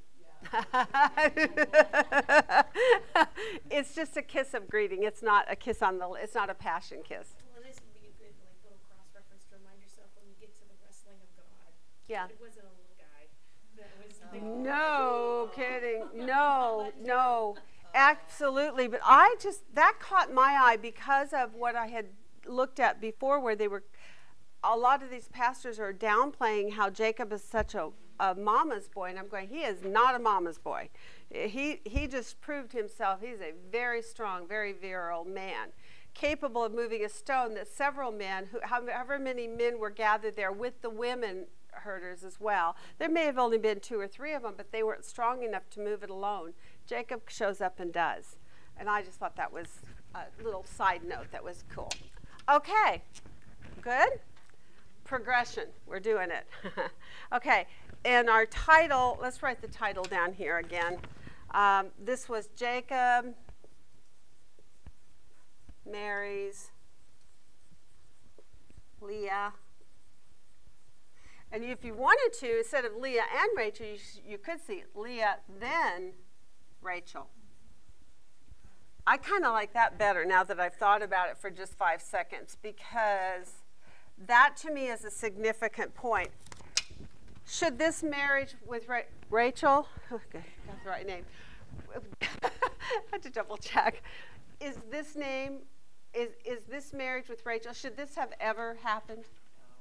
it's just a kiss of greeting. It's not a kiss on the it's not a passion kiss. Well, this would be a good like little cross reference to remind yourself when you get to the wrestling of God. Yeah. It wasn't a little guy. That was the No kidding. No, no. Absolutely. But I just, that caught my eye because of what I had looked at before, where they were, a lot of these pastors are downplaying how Jacob is such a, a mama's boy. And I'm going, he is not a mama's boy. He, he just proved himself. He's a very strong, very virile man. Capable of moving a stone that several men, who, however many men were gathered there with the women herders as well. There may have only been two or three of them, but they weren't strong enough to move it alone. Jacob shows up and does. And I just thought that was a little side note that was cool. Okay, good? Progression, we're doing it. okay, and our title, let's write the title down here again. Um, this was Jacob marries Leah. And if you wanted to, instead of Leah and Rachel, you, you could see Leah, then Rachel. I kind of like that better now that I've thought about it for just five seconds because that to me is a significant point. Should this marriage with Ra- Rachel, okay, that's the right name, I had to double check. Is this name, is, is this marriage with Rachel, should this have ever happened?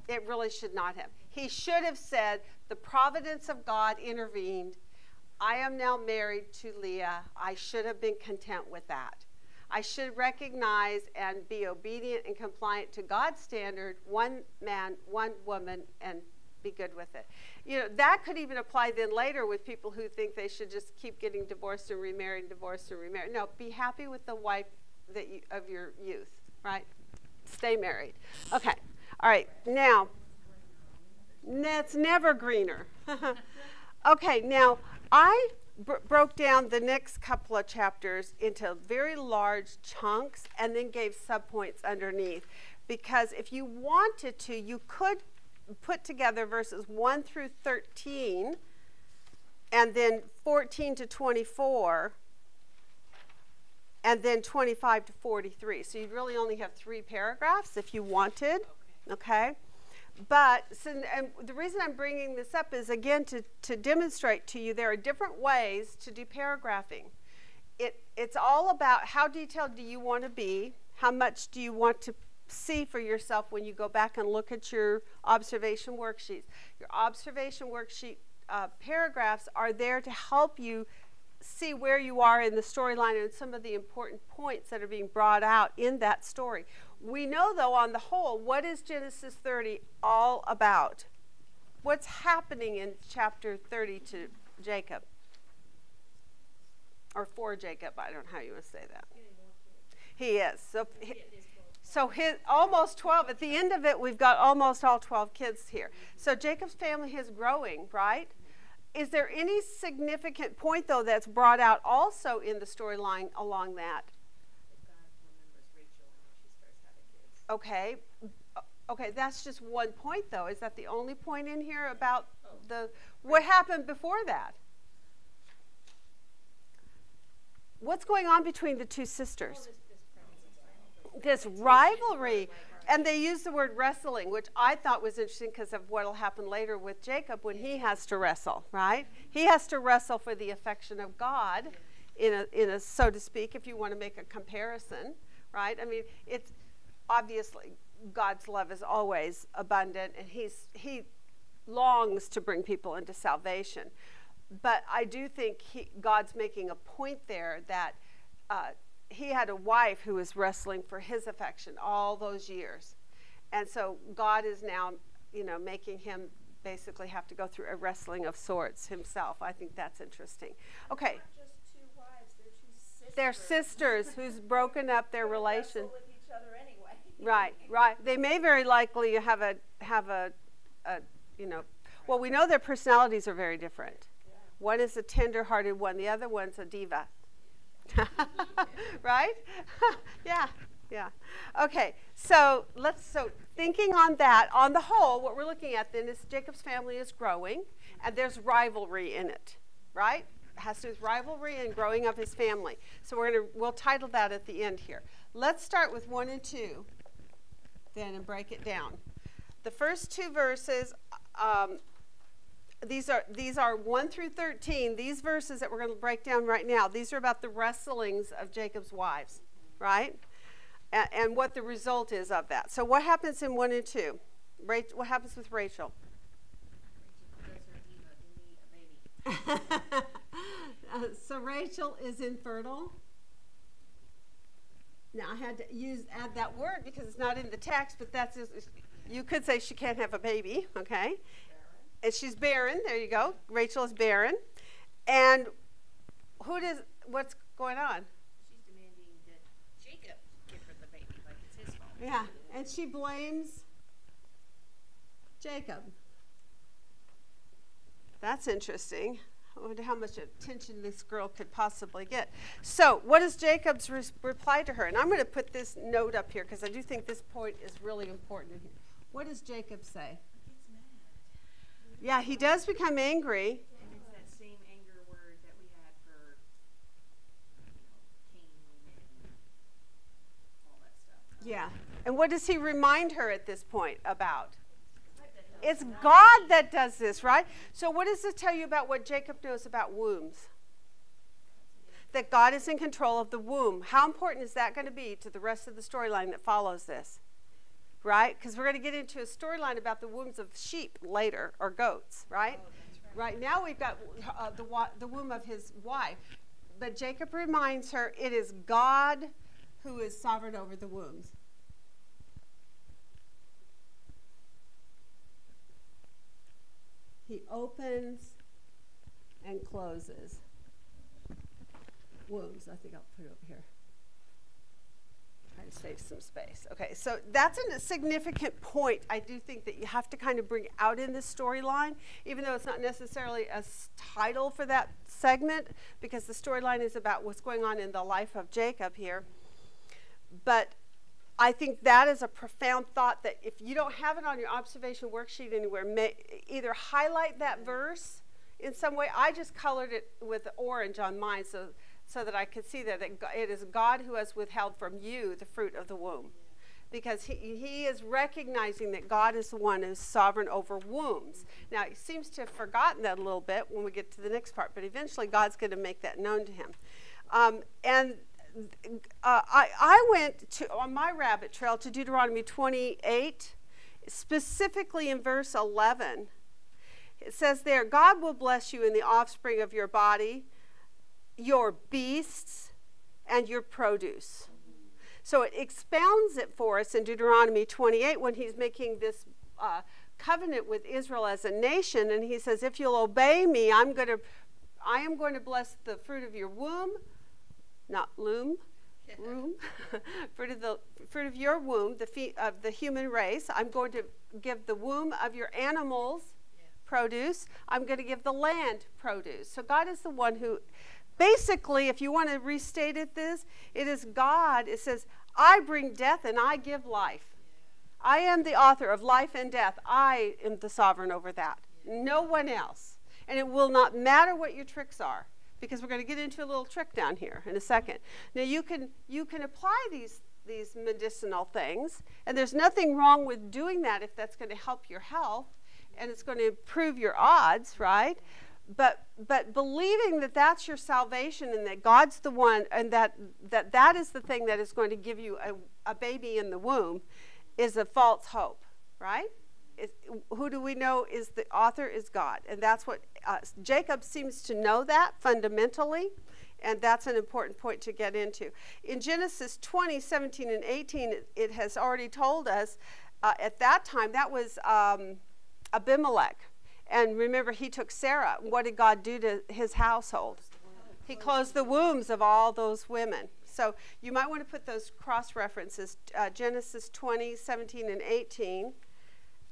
It really should not have. He should have said, The providence of God intervened. I am now married to Leah. I should have been content with that. I should recognize and be obedient and compliant to God's standard, one man, one woman, and be good with it. You know, that could even apply then later with people who think they should just keep getting divorced and remarried, divorced and remarried. No, be happy with the wife that you, of your youth, right? Stay married. Okay. All right. Now, that's never greener. okay, now I br- broke down the next couple of chapters into very large chunks and then gave subpoints underneath. Because if you wanted to, you could put together verses 1 through 13 and then 14 to 24 and then 25 to 43. So you'd really only have three paragraphs if you wanted. Okay? But so, and the reason I'm bringing this up is again to, to demonstrate to you there are different ways to do paragraphing. It, it's all about how detailed do you want to be, how much do you want to see for yourself when you go back and look at your observation worksheets. Your observation worksheet uh, paragraphs are there to help you see where you are in the storyline and some of the important points that are being brought out in that story. We know, though, on the whole, what is Genesis 30 all about? What's happening in chapter 30 to Jacob? Or for Jacob, I don't know how you want to say that. Getting more kids. He is. So, book. So his almost 12. At the end of it, we've got almost all 12 kids here. So Jacob's family is growing, right? Is there any significant point though that's brought out also in the storyline along that? Okay. Okay, that's just one point though. Is that the only point in here about the what happened before that? What's going on between the two sisters? This, this rivalry. And they use the word wrestling, which I thought was interesting because of what will happen later with Jacob when he has to wrestle, right? He has to wrestle for the affection of God, in a, in a so to speak, if you want to make a comparison, right? I mean, it's obviously God's love is always abundant, and he's he longs to bring people into salvation. But I do think he, God's making a point there that uh, he had a wife who was wrestling for his affection all those years. And so God is now, you know, making him basically have to go through a wrestling of sorts himself. I think that's interesting. Okay, Not just two wives, they're two sisters. they're sisters who's broken up their relation. with each other anyway. Right, right. They may very likely have a have a, a you know, well, we know their personalities are very different. One is a tender-hearted one. The other one's a diva. right? yeah, yeah. Okay. So let's. So thinking on that, on the whole, what we're looking at then is Jacob's family is growing, and there's rivalry in it. Right? Has to do with rivalry and growing of his family. So we're gonna we'll title that at the end here. Let's start with one and two, then and break it down. The first two verses. Um, these are these are 1 through 13 these verses that we're going to break down right now these are about the wrestlings of jacob's wives right? And, and what the result is of that. So what happens in 1 and 2 Rach, what happens with rachel? So rachel is infertile. Now i had to use add that word because it's not in the text but that's you could say she can't have a baby okay and she's barren. There you go. Rachel is barren. And who does what's going on? She's demanding that Jacob give her the baby, like it's his fault. Yeah, and she blames Jacob. That's interesting. I wonder how much attention this girl could possibly get. So, what is Jacob's res- reply to her? And I'm going to put this note up here because I do think this point is really important here. What does Jacob say? Yeah, he does become angry. And it's that same anger word that we had for, Cain and all that stuff. Yeah. And what does he remind her at this point about? It's God that does this, right? So, what does this tell you about what Jacob knows about wombs? That God is in control of the womb. How important is that going to be to the rest of the storyline that follows this? Right? Because we're going to get into a storyline about the wombs of sheep later, or goats, right? right. now we've got uh, the, the womb of his wife. But Jacob reminds her it is God who is sovereign over the wombs. He opens and closes wombs. I think I'll put it over here. Try save some space. Okay, so that's a significant point. I do think that you have to kind of bring out in this storyline, even though it's not necessarily a title for that segment, because the storyline is about what's going on in the life of Jacob here. But I think that is a profound thought that if you don't have it on your observation worksheet anywhere, may, either highlight that verse in some way. I just colored it with orange on mine so, so that I could see that it, is God who has withheld from you the fruit of the womb. Because he, he is recognizing that God is the one who's sovereign over wombs. Now, he seems to have forgotten that a little bit when we get to the next part, but eventually God's going to make that known to him. Um, and uh, I, I went to on my rabbit trail to Deuteronomy 28, specifically in verse 11. It says there, God will bless you in the offspring of your body, your beasts, and your produce. So it expounds it for us in Deuteronomy 28 when he's making this uh, covenant with Israel as a nation, and he says, "If you'll obey me, I'm going to, I am going to bless the fruit of your womb, not loom, womb, fruit of the fruit of your womb, the feet of the human race. I'm going to give the womb of your animals produce. I'm going to give the land produce. So God is the one who, basically, if you want to restate it, this it is God. It says, "I bring death and I give life." I am the author of life and death. I am the sovereign over that. No one else. And it will not matter what your tricks are because we're going to get into a little trick down here in a second. Now you can you can apply these these medicinal things and there's nothing wrong with doing that if that's going to help your health and it's going to improve your odds, right? But but believing that that's your salvation and that God's the one and that that that is the thing that is going to give you a, a baby in the womb is a false hope, right? Who do we know is the author is God, and that's what uh, Jacob seems to know that fundamentally, and that's an important point to get into. In Genesis 20, 17, and 18, it, it has already told us uh, at that time that was um, Abimelech, and remember he took Sarah. What did God do to his household? He closed the wombs of all those women. So you might want to put those cross references uh, Genesis 20, 17, and 18,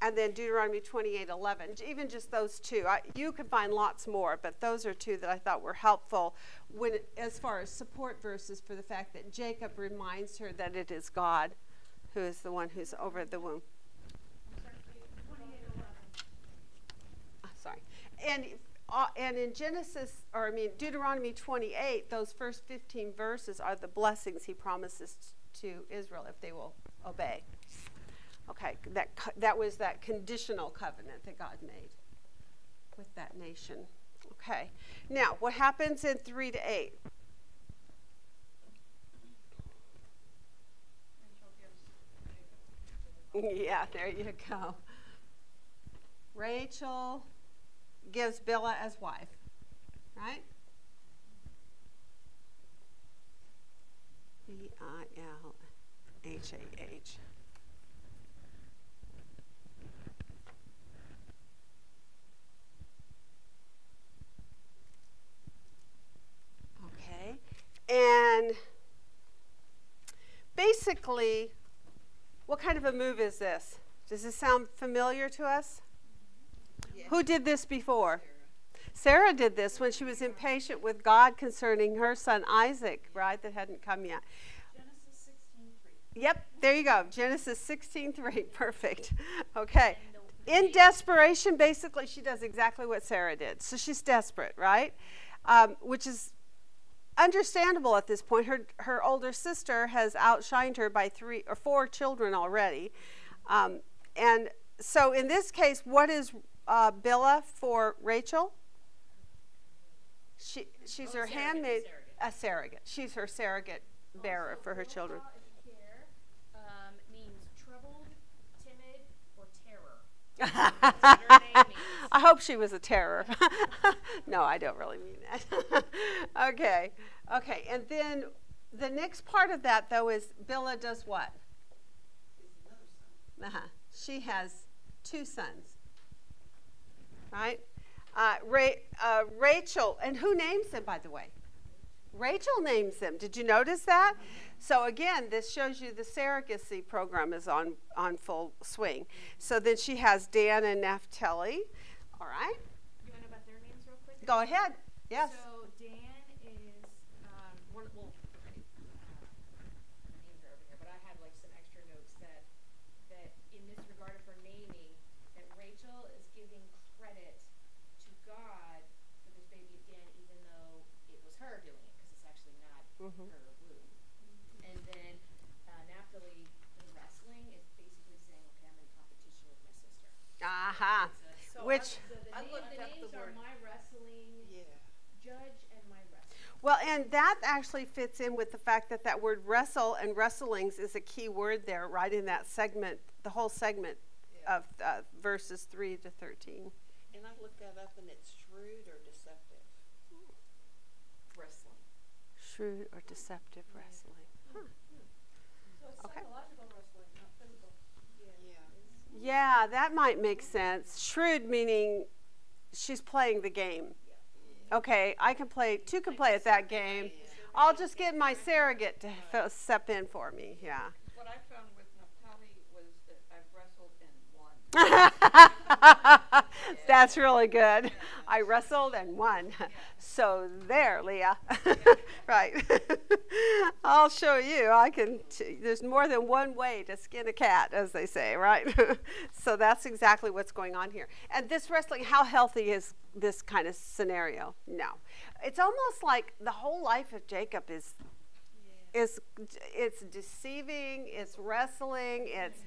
and then Deuteronomy 28, 11. Even just those two. I, you could find lots more, but those are two that I thought were helpful when, as far as support verses for the fact that Jacob reminds her that it is God who is the one who's over the womb. Uh, sorry. And uh, and in Genesis, or I mean Deuteronomy 28, those first 15 verses are the blessings he promises to Israel if they will obey. Okay, that that was that conditional covenant that God made with that nation. Okay, now what happens in 3 to 8? yeah, there you go. Rachel gives Bilhah as wife, right? B I L H A H. Okay, and basically, what kind of a move is this? Does this sound familiar to us? Who did this before? Sarah. Did this when she was impatient with God concerning her son Isaac, right? That hadn't come yet. Genesis 16:3. Yep, there you go. Genesis 16:3. Perfect. Okay. In desperation, basically, she does exactly what Sarah did. So she's desperate, right? Um, which is understandable at this point. Her her older sister has outshined her by three or four children already, um, and so in this case, what is uh, Bilhah for Rachel? She, she's Oh, her handmaid, a surrogate. She's her surrogate bearer for her children. Bilhah, if you care, um, means troubled, timid, or terror. That's what her name means. I hope she was a terror. no, I don't really mean that. okay, okay, and then the next part of that though is Bilhah does what? Uh-huh. She has two sons, right? Uh, Ra- uh, Rachel, and who names them, by the way? Rachel names them. Did you notice that? So again, this shows you the surrogacy program is on, on full swing. So then she has Dan and Naphtali. All right, You want to know about their names real quick? go ahead. Yes. So Dan is um, one. Well, okay, uh, the names are over here, but I had like some extra notes that that in this regard of her naming, that Rachel is giving credit to God for this baby of Dan, even though it was her doing it, because it's actually not Mhm. her womb. And then uh, Naphtali in wrestling is basically saying, okay, I'm in competition with my sister. Aha. It's a- So Which- So the, I name, looked the up the names are word- my wrestling Yeah. judge and my wrestling. Well, and that actually fits in with the fact that that word wrestle and wrestlings is a key word there, right in that segment, the whole segment Yeah. of uh, verses 3 to 13. And I looked that up and it's shrewd or deceptive. Wrestling. Shrewd or deceptive wrestling. Huh. So it's Okay. wrestling, not physical. Yeah. Yeah, that might make sense. Shrewd meaning she's playing the game. Okay, I can play, two can play at that game. I'll just get my surrogate to step in for me. Yeah. What I found with Naphtali was that I've wrestled and won. That's really good. I wrestled and won. So there, Leah. right. I'll show you. I can. There's more than one way to skin a cat, as they say, right? so that's exactly what's going on here. And this wrestling, how healthy is this kind of scenario? No. It's almost like the whole life of Jacob is is it's deceiving, it's wrestling, it's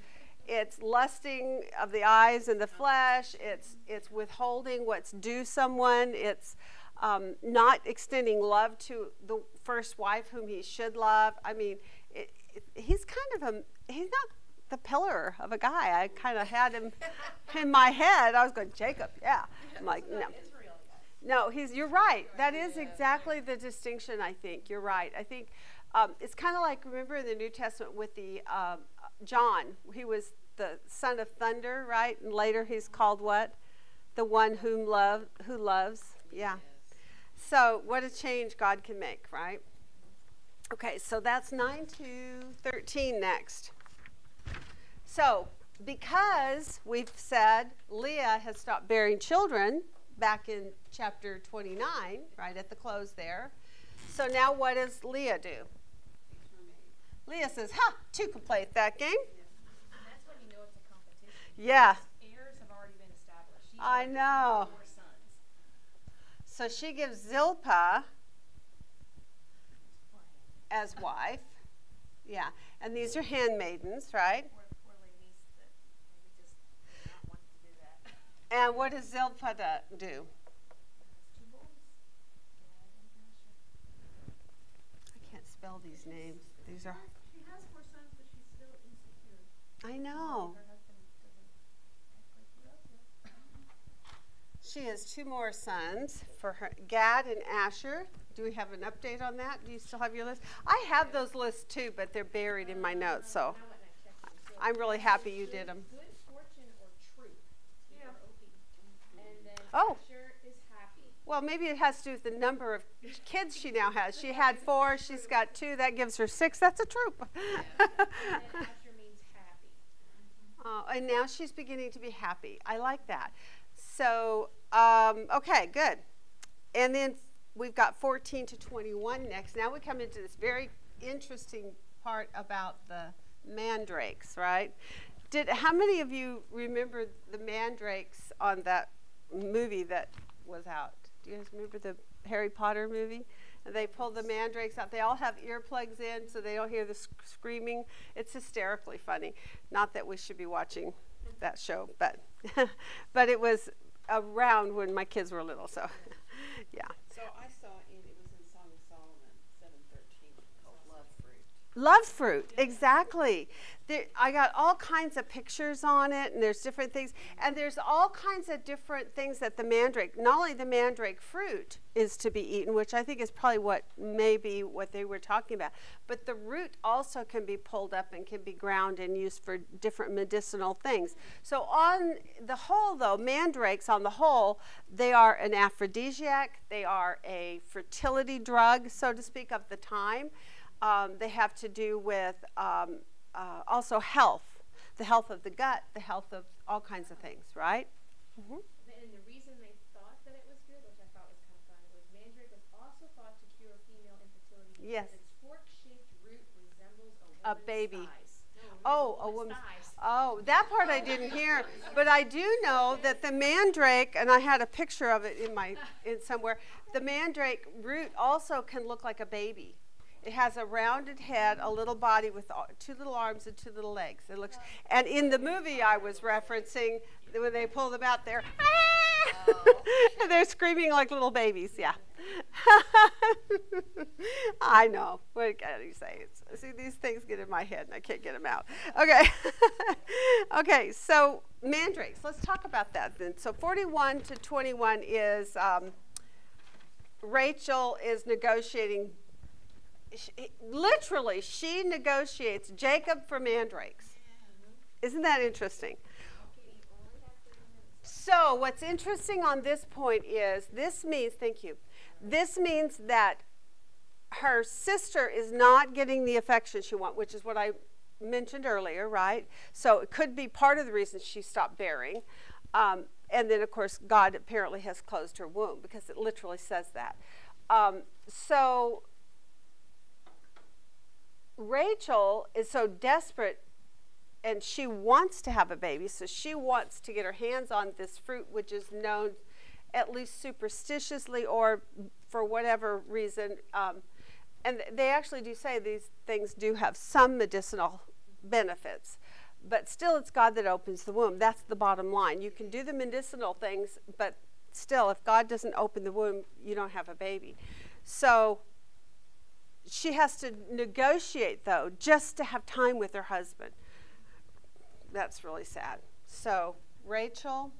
it's lusting of the eyes and the flesh, it's it's withholding what's due someone, it's um, not extending love to the first wife whom he should love. I mean, it, it, he's kind of a he's not the pillar of a guy. I kind of had him in my head. I was going Jacob, yeah. I'm like no. No, he's. You're right. That is exactly the distinction. I think you're right. I think um, it's kind of like remember in the New Testament with the um, John. He was the son of thunder, right? And later he's called what? The one whom love who loves. Yeah. So what a change God can make, right? Okay, so that's nine to thirteen next. So because we've said Leah has stopped bearing children back in chapter 29, right at the close there. So now what does Leah do? Leah says, Ha, two can play at that game. That's when you know it's a competition. Yeah. Heirs have already been established. She's I know. had Four sons. So she gives Zilpah as wife. Yeah. And these are handmaidens, right? Poor, poor ladies that maybe just did not want to do that. And what does Zilpah do- do? Two boys. Gad and Asher. I can't spell these names. These are, She has four sons, but she's still insecure. I know. Her husband doesn't act like he loves know. She has two more sons for her, Gad and Asher. Do we have an update on that? Do you still have your list? I have those lists too, but they're buried in my notes, so Now what, and I checked them. So I'm really happy you did them. Good fortune or truth. And then Oh. Asher is happy. Well, maybe it has to do with the number of kids she now has. She had four, she's got two, that gives her six. That's a troop. And then Asher means happy. Uh, and now she's beginning to be happy. I like that. So, um, okay, good. And then we've got 14 to 21 next. Now we come into this very interesting part about the mandrakes, right? Did how many of you remember the mandrakes on that movie that was out? Do you guys remember the Harry Potter movie? And they pull the mandrakes out. They all have earplugs in so they don't hear the sc- screaming. It's hysterically funny. Not that we should be watching that show, but but it was around when my kids were little. So, yeah. So I saw in, it was in Song of Solomon, seven thirteen, called Love Fruit. Love fruit, exactly. There, I got all kinds of pictures on it, and there's different things, and there's all kinds of different things that the mandrake. Not only the mandrake fruit is to be eaten, which I think is probably what maybe what they were talking about, but the root also can be pulled up and can be ground and used for different medicinal things. So on the whole, though, mandrakes on the whole, they are an aphrodisiac. They are a fertility drug, so to speak, of the time. Um, they have to do with um, uh, also health, the health of the gut, the health of all kinds of things, right? And the reason they thought that it was good, which I thought was kind of fun, was mandrake was also thought to cure female infertility because Yes. its fork-shaped root resembles a A baby. thighs. No, Oh, a woman's woman's. thighs. Oh, that part I didn't hear, but I do know that the mandrake, and I had a picture of it in my in somewhere. The mandrake root also can look like a baby. It has a rounded head, a little body with two little arms and two little legs. It looks, and in the movie I was referencing, when they pull them out, they're and they're screaming like little babies. Yeah, I know. What can you say? It's, see, these things get in my head and I can't get them out. Okay, okay. So mandrakes. Let's talk about that then. So 41 to 21 is um, Rachel is negotiating literally, she negotiates Jacob for mandrakes. Isn't that interesting? So, what's interesting on this point is this means, thank you, this means that her sister is not getting the affection she wants, which is what I mentioned earlier, right? So it could be part of the reason she stopped bearing. Um, and then, of course, God apparently has closed her womb because it literally says that. Um, so Rachel is so desperate and she wants to have a baby, so she wants to get her hands on this fruit, which is known at least superstitiously or for whatever reason. Um, and they actually do say these things do have some medicinal benefits, but still it's God that opens the womb. That's the bottom line. You can do the medicinal things, but still, if God doesn't open the womb, you don't have a baby. So she has to negotiate, though, just to have time with her husband. That's really sad. So, Rachel.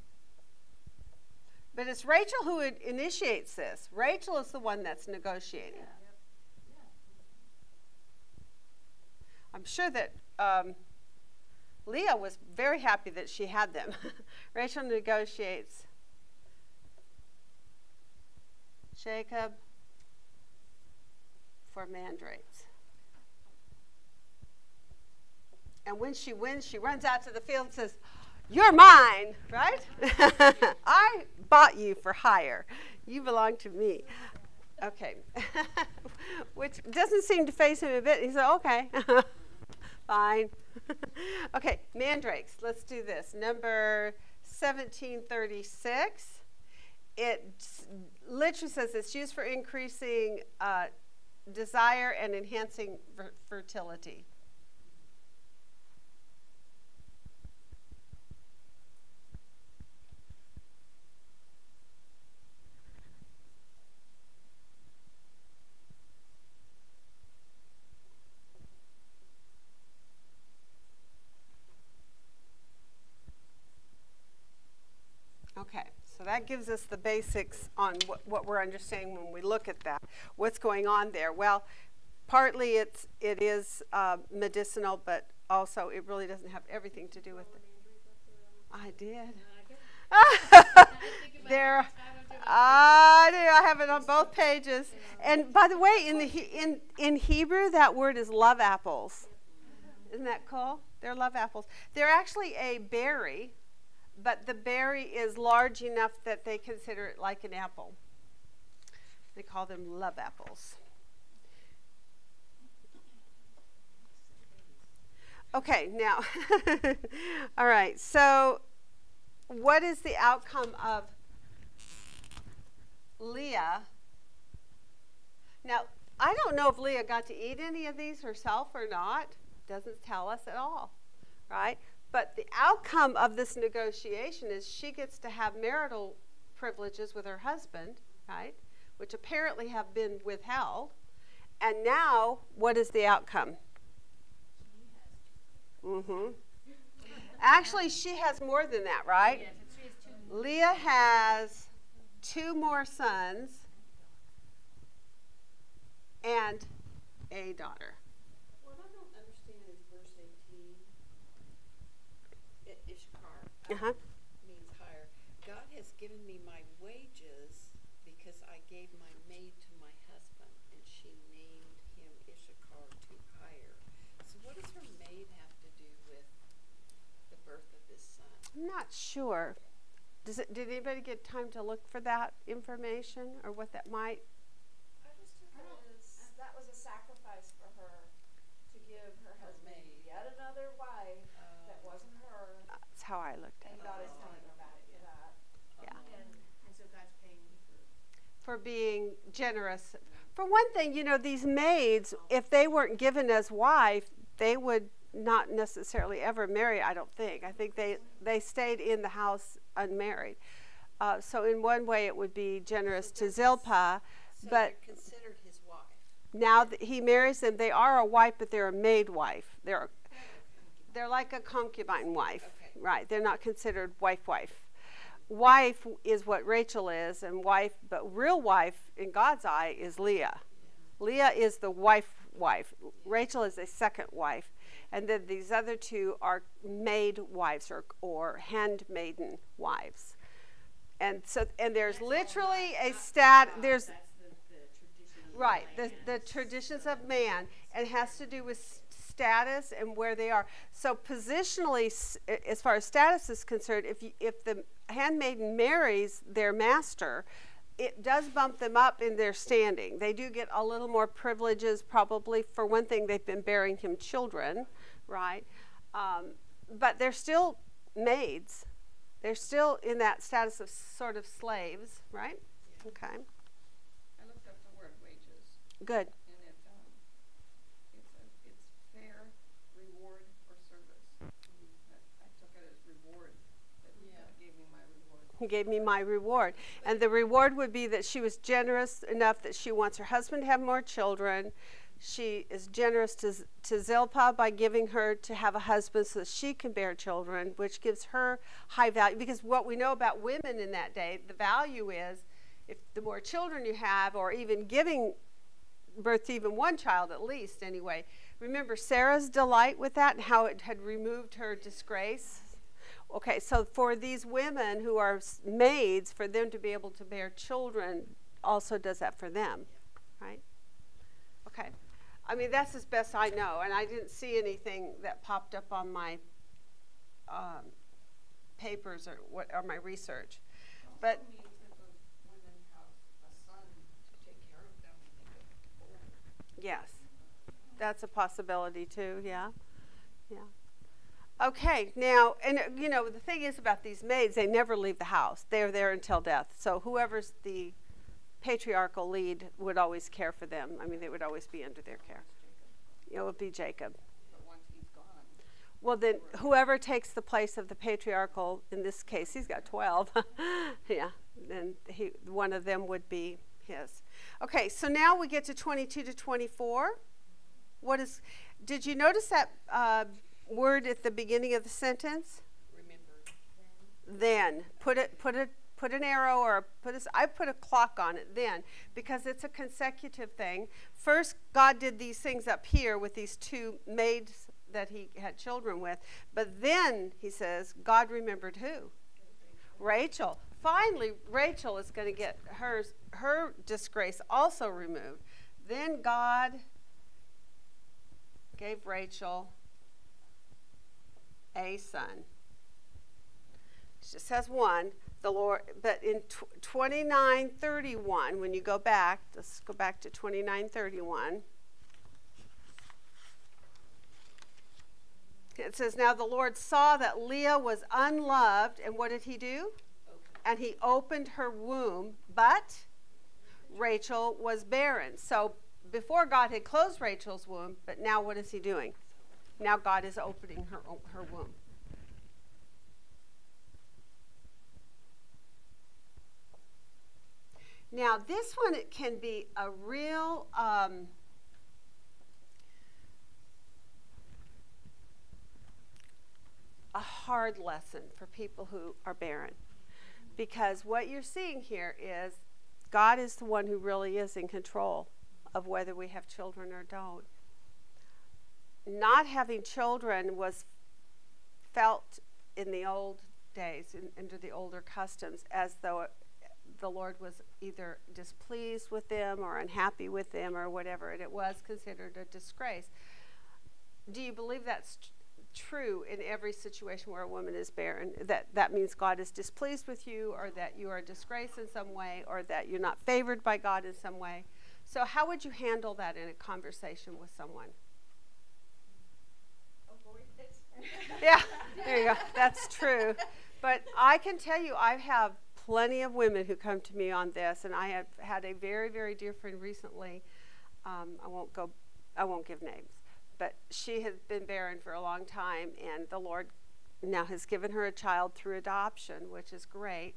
But it's Rachel who initiates this. Rachel is the one that's negotiating. I'm sure that um, Leah was very happy that she had them. Rachel negotiates. Jacob for mandrakes. And when she wins, she runs out to the field and says, You're mine, right? I bought you for hire. You belong to me. Okay. Which doesn't seem to phase him a bit. He said, Okay, fine. okay, mandrakes. Let's do this. Number 1736. It literally says it's used for increasing uh, desire and enhancing fertility. Okay. So that gives us the basics on what, what we're understanding when we look at that. What's going on there? Well, partly it's it is uh, medicinal, but also it really doesn't have everything to do with it. I did. there, I do. I have it on both pages. And by the way, in the in in Hebrew, that word is love apples. Isn't that cool? They're love apples. They're actually a berry but the berry is large enough that they consider it like an apple. They call them love apples. Okay, now, all right, so what is the outcome of Leah? Now, I don't know if Leah got to eat any of these herself or not. Doesn't tell us at all, right? But the outcome of this negotiation is she gets to have marital privileges with her husband, right? Which apparently have been withheld. And now, what is the outcome? Mm-hmm. Actually, she has more than that, right? Leah has two more sons and a daughter. Uh-huh. means hire. God has given me my wages because I gave my maid to my husband, and she named him Issachar to hire. So what does her maid have to do with the birth of this son? I'm not sure. Does it, did anybody get time to look for that information or what that might? I just took it as that was a sacrifice for her to give her husband yet another wife uh, that wasn't her. That's how I looked at it. God is telling her back for that. Yeah. And, and so God's paying me for. For being generous. For one thing, you know, these maids, if they weren't given as wife, they would not necessarily ever marry, I don't think. I think they, they stayed in the house unmarried. Uh, so in one way, it would be generous so to Zilpah, so but considered his wife. Now that he marries them, they are a wife, but they're a maid wife. They're they're like a concubine wife, okay. Right? They're not considered wife wife. Wife is what Rachel is, and wife, but real wife in God's eye is Leah. Leah is the wife wife. Rachel is a second wife, and then these other two are maid wives or or handmaiden wives. And so, and there's literally a stat. There's Right, the, the traditions of man, and has to do with status and where they are. So positionally, as far as status is concerned, if you, if the handmaiden marries their master, it does bump them up in their standing. They do get a little more privileges, probably. For one thing, they've been bearing him children, right? Um, but they're still maids. They're still in that status of sort of slaves, right? Okay, I looked up the word wages, good. and it, um, it's a, it's fair reward for service. And I, I took it as reward, that God gave me my He gave me my reward. And the reward would be that she was generous enough that she wants her husband to have more children. She is generous to, to Zilpah by giving her to have a husband so that she can bear children, which gives her high value. Because what we know about women in that day, the value is if the more children you have, or even giving birth to even one child at least, anyway. Remember Sarah's delight with that and how it had removed her disgrace? Okay, so for these women who are maids, for them to be able to bear children also does that for them, right? Okay. I mean, that's as best I know, and I didn't see anything that popped up on my um, papers or what or my research. But Also means that those women have a son to take care of them when they get older. yes, that's a possibility too. Yeah, yeah. Okay, now, and uh, you know, the thing is about these maids, they never leave the house. They're there until death. So whoever's the patriarchal lead would always care for them. I mean, they would always be under their care. It would be Jacob. Well, then whoever takes the place of the patriarchal, in this case, he's got 12. yeah, then he, one of them would be his. Okay, so now we get to 22 to 24. What is, did you notice that uh, word at the beginning of the sentence? remember, Then put it, put it, put an arrow or put a, I put a clock on it then because it's a consecutive thing. First, God did these things up here with these two maids that he had children with, but then he says God remembered who? Rachel. Finally, Rachel is going to get hers, her disgrace also removed. Then God gave Rachel a son. It just has one. The Lord, but in tw- 2931, when you go back, let's go back to 2931. It says, Now the Lord saw that Leah was unloved, and what did he do? And he opened her womb, but Rachel was barren. So before God had closed Rachel's womb, but now what is he doing? Now God is opening her, her womb. Now, this one it can be a real um, a hard lesson for people who are barren, because what you're seeing here is God is the one who really is in control of whether we have children or don't. Not having children was felt in the old days, in, under the older customs, as though it, the Lord was either displeased with them or unhappy with them or whatever, and it was considered a disgrace. Do you believe that's true in every situation where a woman is barren? That that means God is displeased with you, or that you are a disgrace in some way, or that you're not favored by God in some way? So, how would you handle that in a conversation with someone? Avoid it. Yeah, there you go. That's true. But I can tell you, I have plenty of women who come to me on this, and I have had a very, very dear friend recently. Um, I won't go, I won't give names, but she has been barren for a long time, and the Lord now has given her a child through adoption, which is great.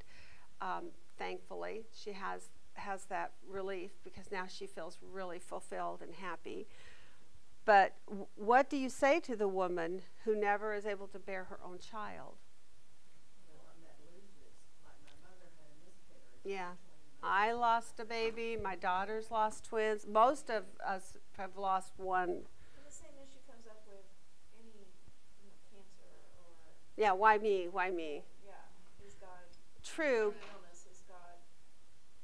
Um, thankfully, she has has that relief because now she feels really fulfilled and happy. But what do you say to the woman who never is able to bear her own child? The one that loses, like my mother had a miscarriage. Yeah. I lost a baby. My daughter's lost twins. Most of us have lost one. And the same issue comes up with any, you know, cancer or, Yeah, why me? Why me? yeah, is God, True. any illness, is God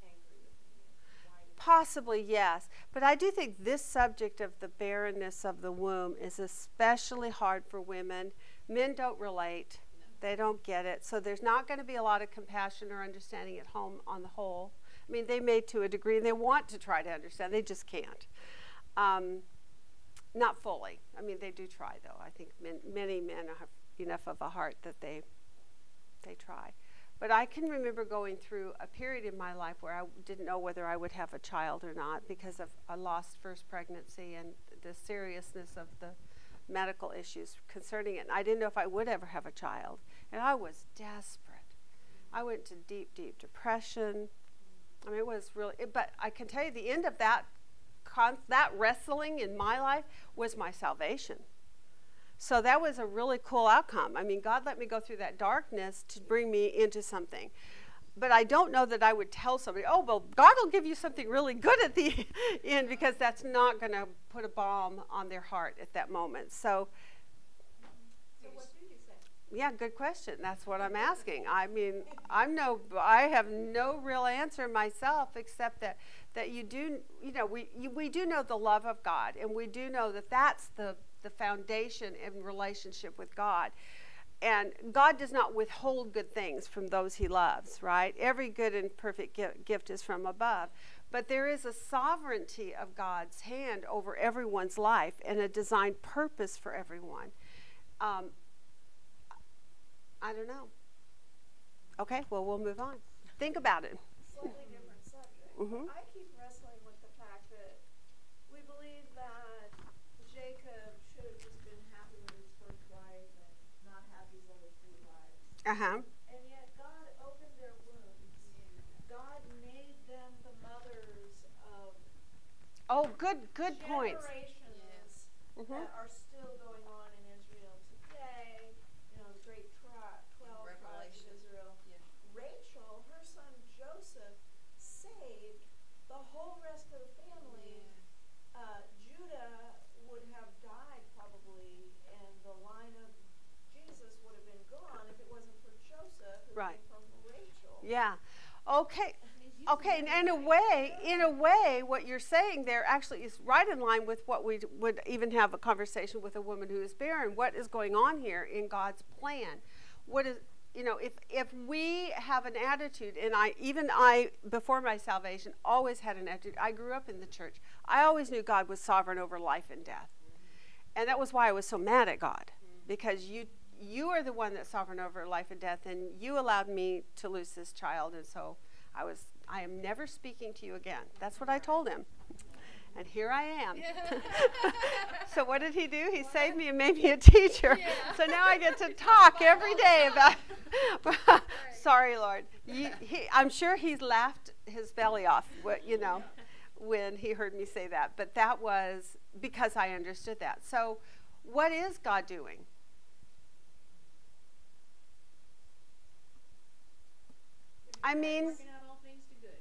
angry with me? Why did Possibly, yes. But I do think this subject of the barrenness of the womb is especially hard for women. Men don't relate, they don't get it. So there's not going to be a lot of compassion or understanding at home on the whole. I mean, they may to a degree, and they want to try to understand, they just can't. Um, not fully. I mean, they do try, though. I think men, many men have enough of a heart that they they try. But I can remember going through a period in my life where I didn't know whether I would have a child or not because of a lost first pregnancy and the seriousness of the medical issues concerning it. And I didn't know if I would ever have a child. And I was desperate. I went to deep, deep depression. I mean, it was really, but I can tell you the end of that, that wrestling in my life was my salvation. So that was a really cool outcome. I mean, God let me go through that darkness to bring me into something. But I don't know that I would tell somebody, oh, well, God will give you something really good at the end because that's not going to put a balm on their heart at that moment. So, So what do you say? yeah, good question. That's what I'm asking. I mean, I'm no, I have no real answer myself except that that you do, you know, we you, we do know the love of God, and we do know that that's the the foundation in relationship with God. And God does not withhold good things from those he loves, right? Every good and perfect gift is from above. But there is a sovereignty of God's hand over everyone's life and a designed purpose for everyone. Um, I don't know. Okay, well, we'll move on. Think about it. Slightly different subject. Mhm. I keep wrestling with the fact that we believe that Jacob should have just been happy with his first wife and not have these other three wives. Uh huh. And yet God opened their wombs. God made them the mothers of Oh, good, good points. generations Mhm. that are still going on in Israel today. You know, the great tri- 12 tribes Revelation. of Israel. Yeah. Rachel, her son Joseph, saved the whole rest of the family. Uh, Judah would have died probably, and the line of Jesus would have been gone if it wasn't for Joseph, who Right. Yeah. Okay. Okay, and in a way, in a way, what you're saying there actually is right in line with what we would even have a conversation with a woman who is barren. What is going on here in God's plan? What is you know, if if we have an attitude, and I even I before my salvation always had an attitude. I grew up in the church. I always knew God was sovereign over life and death, and that was why I was so mad at God because you you are the one that's sovereign over life and death, and you allowed me to lose this child, and so I was I am never speaking to you again. That's what I told him. And here I am. so what did he do? He saved me and made me a teacher. So now I get to talk every day about. Sorry, Lord. You, he, I'm sure he laughed his belly off. You know, when he heard me say that. But that was because I understood that. So, what is God doing? I mean, Working out all things to good.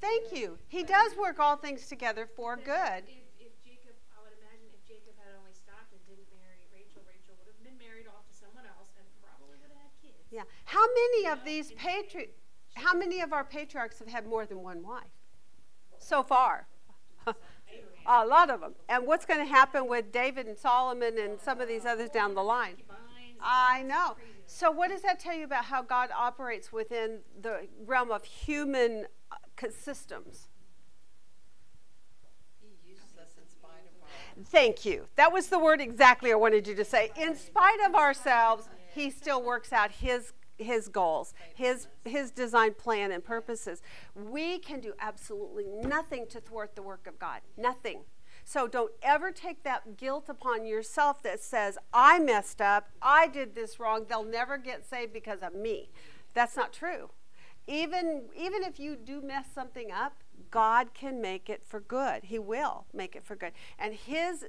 thank you. He does work all things together for good. If, if Jacob, I would imagine if Jacob had only stopped and didn't marry Rachel, Rachel would have been married off to someone else and probably would have had kids. Yeah. How many of these patri- how many of our patriarchs have had more than one wife? So far. A lot of them. And what's going to happen with David and Solomon and some of these others down the line? I know. So, what does that tell you about how God operates within the realm of human uh, systems? He uses us in spite of our. Thank you. That was the word exactly I wanted you to say. In spite of ourselves, He still works out His His goals, His His design plan and purposes. We can do absolutely nothing to thwart the work of God. Nothing. So don't ever take that guilt upon yourself that says, I messed up, I did this wrong, they'll never get saved because of me. That's not true. Even even if you do mess something up, God can make it for good. He will make it for good. And his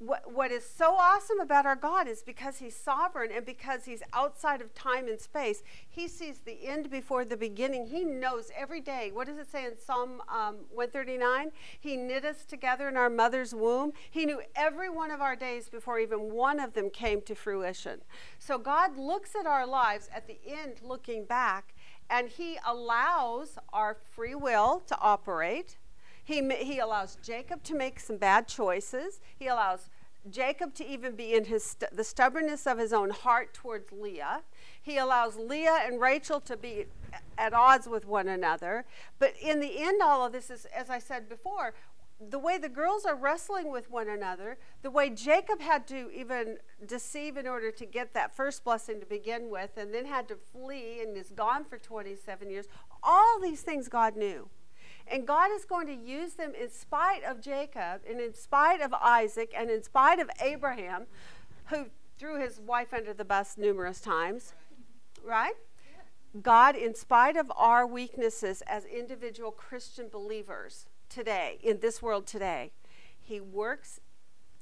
what, what is so awesome about our God is because He's sovereign and because He's outside of time and space, He sees the end before the beginning. He knows every day. What does it say in Psalm um, 139? He knit us together in our mother's womb. He knew every one of our days before even one of them came to fruition. So God looks at our lives at the end, looking back, and He allows our free will to operate. He, he allows Jacob to make some bad choices. He allows Jacob to even be in his st- the stubbornness of his own heart towards Leah. He allows Leah and Rachel to be at odds with one another. But in the end, all of this is, as I said before, the way the girls are wrestling with one another, the way Jacob had to even deceive in order to get that first blessing to begin with, and then had to flee and is gone for 27 years, all these things God knew. And God is going to use them in spite of Jacob, and in spite of Isaac, and in spite of Abraham, who threw his wife under the bus numerous times, right? God, in spite of our weaknesses as individual Christian believers today, in this world today, He works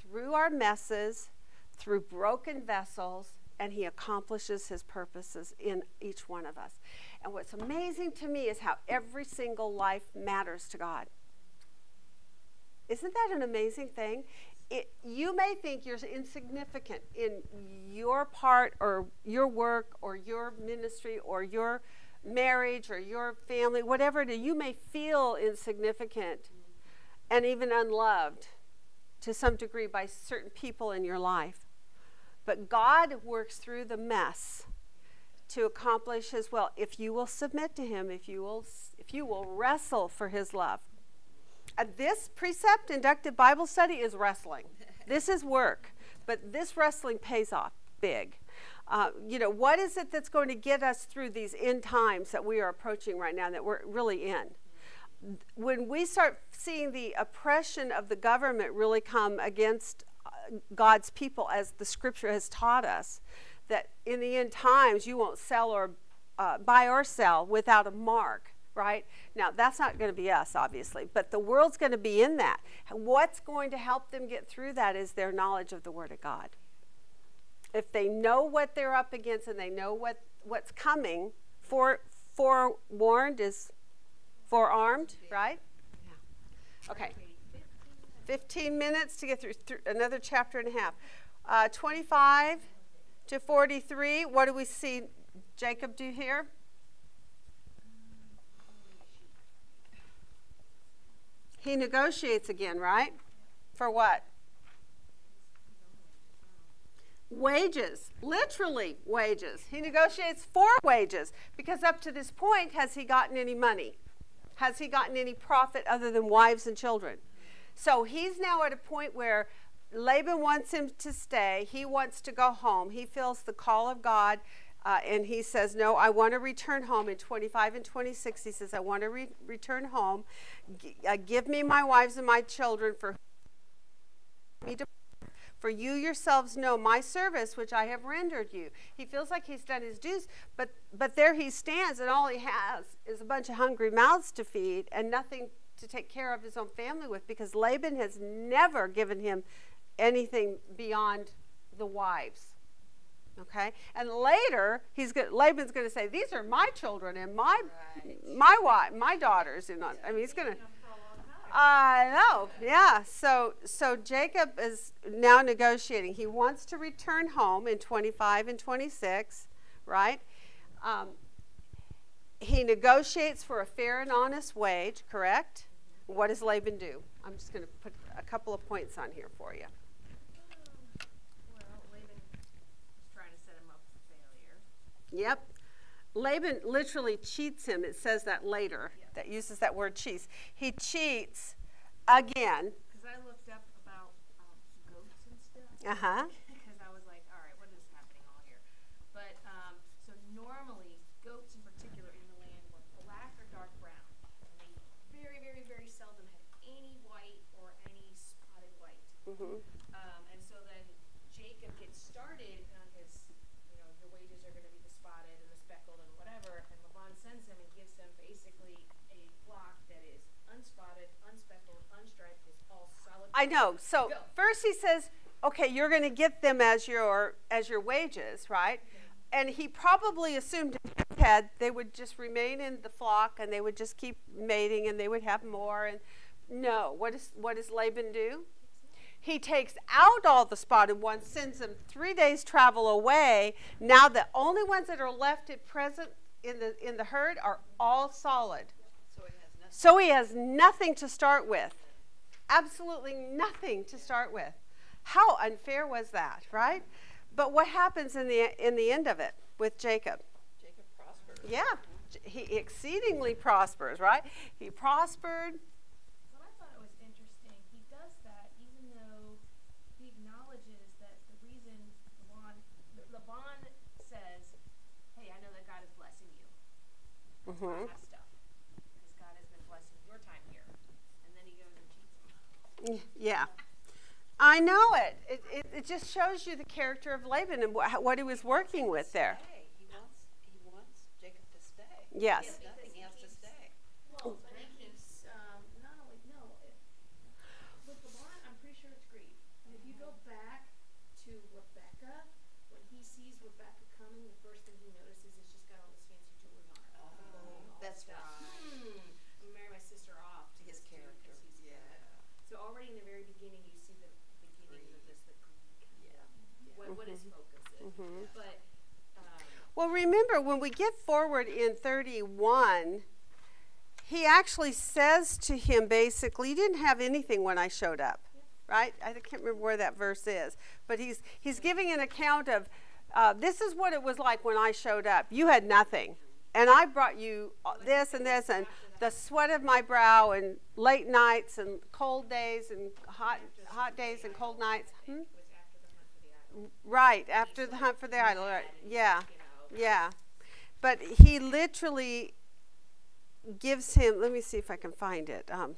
through our messes, through broken vessels, and He accomplishes His purposes in each one of us. And what's amazing to me is how every single life matters to God. Isn't that an amazing thing? It, you may think you're insignificant in your part or your work or your ministry or your marriage or your family, whatever it is, you may feel insignificant and even unloved to some degree by certain people in your life. But God works through the mess to accomplish his will if you will submit to him, if you will if you will wrestle for his love. Uh, this precept inductive Bible study is wrestling. this is work, but this wrestling pays off big. Uh, you know, what is it that's going to get us through these end times that we are approaching right now that we're really in? When we start seeing the oppression of the government really come against uh, God's people, as the scripture has taught us, that in the end times you won't sell or uh, buy or sell without a mark right? Now, that's not going to be us, obviously, but the world's going to be in that. What's going to help them get through that is their knowledge of the Word of God. If they know what they're up against and they know what, what's coming, fore, forewarned is forearmed, right? Yeah. Okay. 15 minutes to get through, through another chapter and a half. Uh, 25 to 43, what do we see Jacob do here? He negotiates again, right? For what? Wages, literally wages. He negotiates for wages because up to this point, has he gotten any money? Has he gotten any profit other than wives and children? So he's now at a point where Laban wants him to stay. He wants to go home. He feels the call of God. Uh, and he says, No, I want to return home. In 25 and 26, he says, I want to re- return home. G- uh, give me my wives and my children for me to. For you yourselves know my service which I have rendered you. He feels like he's done his dues, but but there he stands, and all he has is a bunch of hungry mouths to feed and nothing to take care of his own family with, because Laban has never given him anything beyond the wives. Okay, and later he's Laban's going to say, "These are my children and my Right. my wife, my daughters." And I mean, he's going to. I know, yeah. So, so Jacob is now negotiating. He wants to return home in 25 and 26, right? Um, he negotiates for a fair and honest wage, correct? What does Laban do? I'm just going to put a couple of points on here for you. Well, Laban was trying to set him up for failure. Yep. Laban literally cheats him. It says that later, Yeah. that uses that word cheats. He cheats again. Because I looked up about um, goats and stuff. Uh huh. Because I was like, all right, what is happening all here? But um, so normally, goats in particular in the land were black or dark brown. And they very, very, very seldom had any white or any spotted white. hmm Um, and so then Jacob gets started on his, you know, your wages are going to be the spotted and the speckled and whatever. And Laban sends him and gives him basically a flock that is unspotted, unspeckled, unstriped, is all solid. I know. So first he says, "Okay, you're going to get them as your as your wages, right?" And he probably assumed in his head they would just remain in the flock and they would just keep mating and they would have more. And no, what does what does Laban do? He takes out all the spotted ones, sends them three days travel away. Now the only ones that are left at present in the in the herd are all solid. So it has So he has nothing to start with. Absolutely nothing to start with. How unfair was that, right? But what happens in the in the end of it with Jacob? Jacob prospered. Yeah, he exceedingly prospers, right? He prospered. But I thought it was interesting. He does that even though he acknowledges that the reason Laban, Laban says, "Hey, I know that God is blessing you. Mm-hmm. That's why I Mhm. have stuff because God has been blessing your time here." And then he goes and cheats him. Yeah. I know it. It, it. it just shows you the character of Laban and wh- what he was working with there. He wants, he wants Jacob to stay. Yes. If nothing, he has to stay. Well, but he keeps um, not only no. It, with Laban, I'm pretty sure it's greed. And if you go back to Rebecca, when he sees Rebecca coming, the first thing he notices is she's got all this fancy jewelry on her. Oh, all that's this stuff. right. Hmm, I'm gonna marry my sister off to His this dude character, 'cause he's yeah. good. So already in the very beginning, you see the beginnings of this, the greed kind Yeah, of yeah. what, what his focus is. But um, Well, remember when we get forward in 31, he actually says to him basically, "You didn't have anything when I showed up." Right? I can't remember where that verse is, but he's he's giving an account of uh, this is what it was like when I showed up. You had nothing, and I brought you this and this and the sweat of my brow and late nights and cold days and hot hot days and cold nights. Hmm? Right after the hunt for the idol. Yeah. Yeah. But he literally gives him, let me see if I can find it. Um,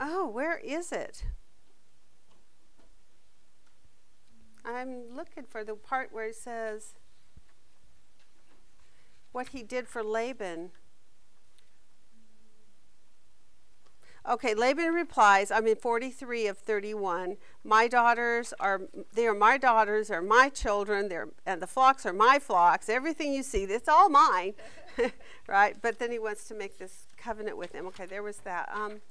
oh, where is it? I'm looking for the part where it says what he did for Laban. Okay, Laban replies, I'm in 43 of 31. My daughters are, they are my daughters, are my children, they're, and the flocks are my flocks. Everything you see, it's all mine, right? But then he wants to make this covenant with him. Okay, there was that. Um,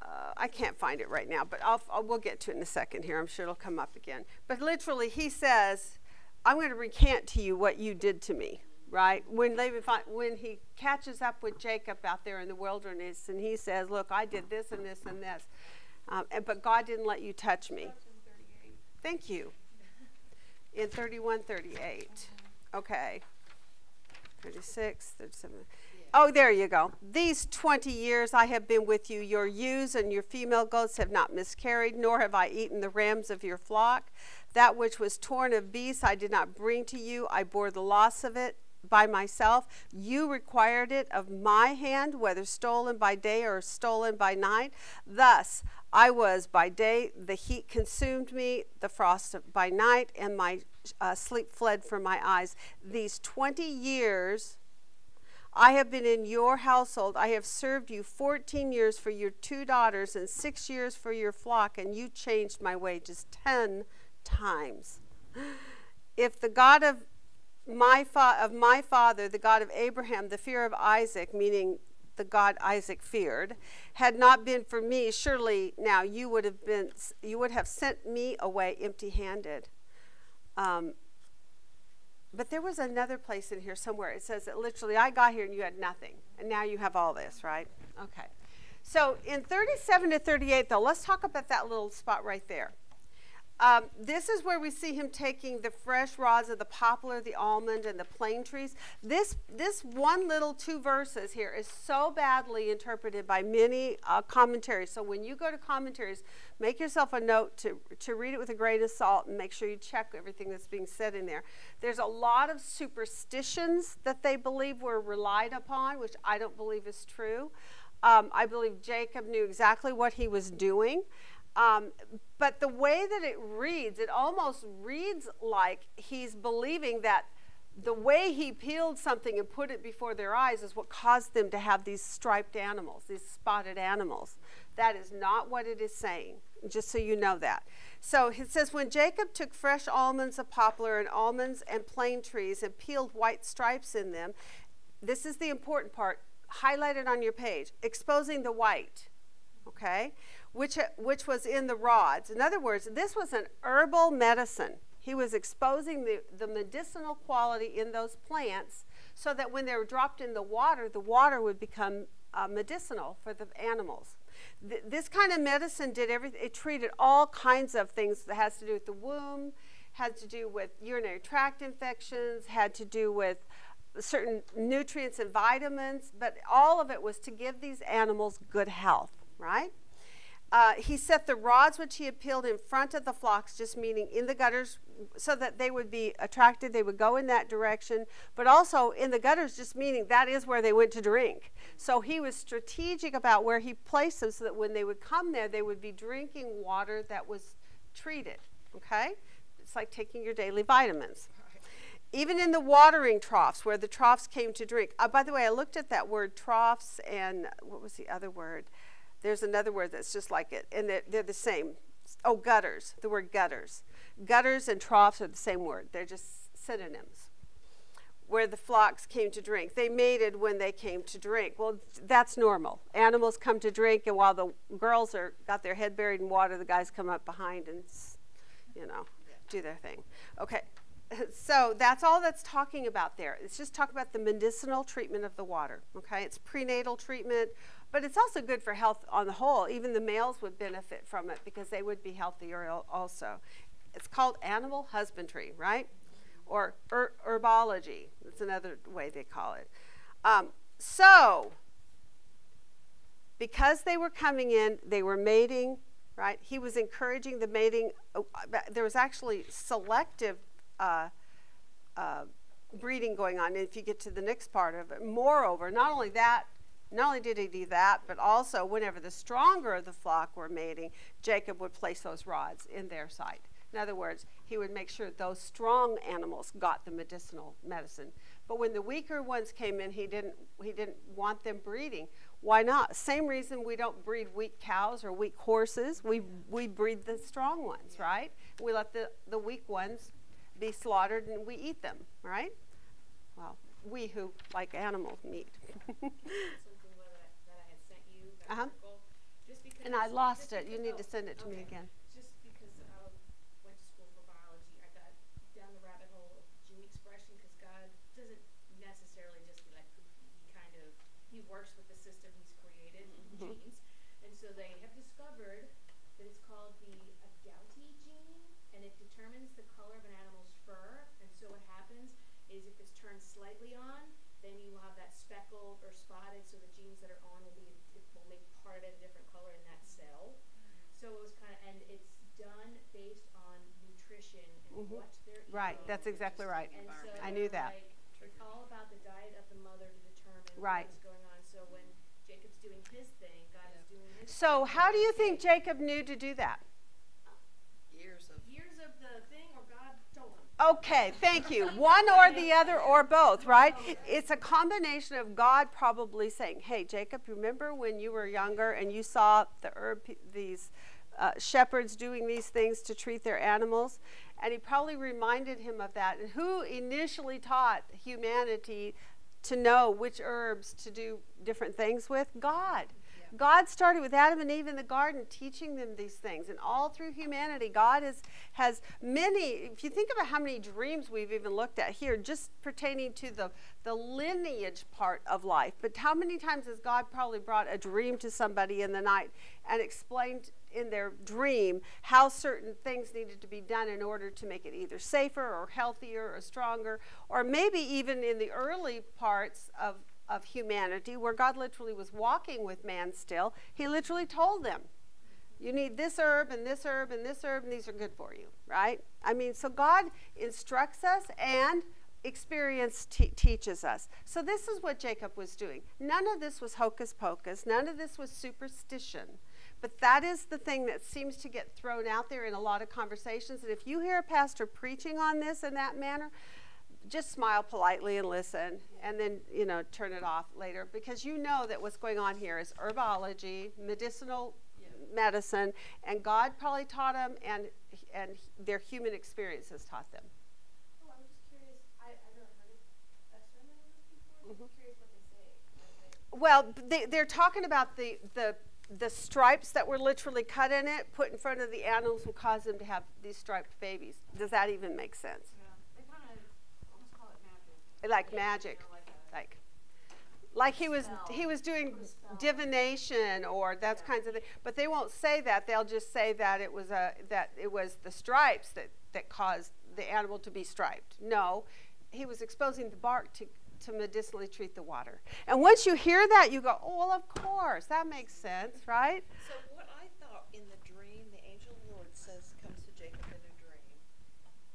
uh, I can't find it right now, but I'll, I'll, we'll get to it in a second here. I'm sure it'll come up again. But literally, he says, I'm going to recant to you what you did to me, right? When, fi- when he catches up with Jacob out there in the wilderness and he says, Look, I did this and this and this, um, and, but God didn't let you touch me. Thank you. In 31, 38. Okay. 36, 37. Oh, there you go. These 20 years I have been with you. Your ewes and your female goats have not miscarried, nor have I eaten the rams of your flock. That which was torn of beasts I did not bring to you. I bore the loss of it by myself. You required it of my hand, whether stolen by day or stolen by night. Thus I was by day, the heat consumed me, the frost by night, and my uh, sleep fled from my eyes. These 20 years I have been in your household. I have served you 14 years for your two daughters and six years for your flock, and you changed my wages 10 times. If the God of my, fa- of my father, the God of Abraham, the fear of Isaac, meaning the God Isaac feared, had not been for me, surely now you would have been, you would have sent me away empty-handed. Um, but there was another place in here somewhere. It says that literally, I got here and you had nothing, and now you have all this, right? Okay. So in 37 to 38, though, let's talk about that little spot right there. Um, this is where we see him taking the fresh rods of the poplar, the almond, and the plane trees. This, this one little two verses here is so badly interpreted by many uh, commentaries. So when you go to commentaries, make yourself a note to, to read it with a grain of salt and make sure you check everything that's being said in there. There's a lot of superstitions that they believe were relied upon, which I don't believe is true. Um, I believe Jacob knew exactly what he was doing. Um, but the way that it reads, it almost reads like he's believing that the way he peeled something and put it before their eyes is what caused them to have these striped animals, these spotted animals. That is not what it is saying, just so you know that. So it says, When Jacob took fresh almonds of poplar and almonds and plane trees and peeled white stripes in them, this is the important part, highlighted on your page, exposing the white, okay, which, which was in the rods. In other words, this was an herbal medicine, He was exposing the, the medicinal quality in those plants so that when they were dropped in the water, the water would become uh, medicinal for the animals. Th- this kind of medicine did everything, it treated all kinds of things that has to do with the womb, had to do with urinary tract infections, had to do with certain nutrients and vitamins, but all of it was to give these animals good health, right? Uh, he set the rods which he had peeled in front of the flocks, just meaning in the gutters, so that they would be attracted, they would go in that direction, but also in the gutters, just meaning that is where they went to drink. So he was strategic about where he placed them so that when they would come there, they would be drinking water that was treated, okay? It's like taking your daily vitamins even in the watering troughs where the troughs came to drink. Uh, by the way, I looked at that word troughs and what was the other word? There's another word that's just like it, and they're, they're the same. Oh, gutters, the word gutters. Gutters and troughs are the same word, they're just synonyms. Where the flocks came to drink. They mated when they came to drink. Well, that's normal. Animals come to drink, and while the girls are got their head buried in water, the guys come up behind and, you know, do their thing. Okay, so that's all that's talking about there. It's just talking about the medicinal treatment of the water. Okay, it's prenatal treatment, but it's also good for health on the whole. Even the males would benefit from it because they would be healthier also. It's called animal husbandry, right? Or er herbology. That's another way they call it. Um, so, because they were coming in, they were mating, right? He was encouraging the mating. Oh, there was actually selective uh, uh, breeding going on. If you get to the next part of it, moreover, not only that, not only did he do that, but also whenever the stronger of the flock were mating, Jacob would place those rods in their sight. In other words, he would make sure those strong animals got the medicinal medicine. But when the weaker ones came in, he didn't he didn't want them breeding. Why not? Same reason we don't breed weak cows or weak horses. We we breed the strong ones, right? We let the, the weak ones be slaughtered and we eat them, right? Well, we who like animal meat. Something that I, that I had sent you, that Uh-huh. article, just because. and I lost it. You need to send it to me again. Just because I went to school for biology, I got down the rabbit hole of gene expression because God doesn't necessarily just be like poofy. He kind of he works with the system He's created in Mhm. genes, and so they have discovered that it's called the agouti gene, and it determines the color of an animal's fur. And so what happens is if it's turned slightly on, then you will have that speckled or spotted. So the genes that are on will be it will make part of it a different color in that cell. So it was kind of, and it's done based on nutrition and Mhm. what they're eating. Right, that's exactly right. And so I knew that. Like, it's all about the diet of the mother to determine Right. what's going on. So when Jacob's doing his thing, God is doing his So, thing. how do you think Jacob knew to do that? Years of Years of the thing, or God told him. Okay, thank you. One or the other or both, right? It's a combination of God probably saying, "Hey, Jacob, remember when you were younger and you saw the herb, these uh, shepherds doing these things to treat their animals?" And he probably reminded him of that. And who initially taught humanity to know which herbs to do different things with? God. God started with Adam and Eve in the garden, teaching them these things, and all through humanity, God has has many. If you think about how many dreams we've even looked at here, just pertaining to the the lineage part of life, but how many times has God probably brought a dream to somebody in the night and explained in their dream how certain things needed to be done in order to make it either safer or healthier or stronger, or maybe even in the early parts of of humanity, where God literally was walking with man still, he literally told them, You need this herb and this herb and this herb, and these are good for you, right? I mean, so God instructs us and experience te- teaches us. So this is what Jacob was doing. None of this was hocus pocus, none of this was superstition. But that is the thing that seems to get thrown out there in a lot of conversations. And if you hear a pastor preaching on this in that manner, just smile politely and listen and then you know turn it off later because you know that what's going on here is herbology medicinal medicine and god probably taught them and and their human experiences taught them Oh, I'm just curious. I, I've never heard of a sermon on this before. I'm mm-hmm. just curious what they say. Like, well they, they're talking about the the the stripes that were literally cut in it, put in front of the animals, will cause them to have these striped babies. Does that even make sense? Yeah, they kind of almost call it magic. Like magic, You know, like like, like he was he was doing divination or that's kinds of things. But they won't say that. They'll just say that it was a that it was the stripes that that caused the animal to be striped. No, he was exposing the bark to to medicinally treat the water. And once you hear that, you go, oh well, of course that makes sense, right? So what I thought in the dream, the angel of the Lord says, comes to Jacob in a dream,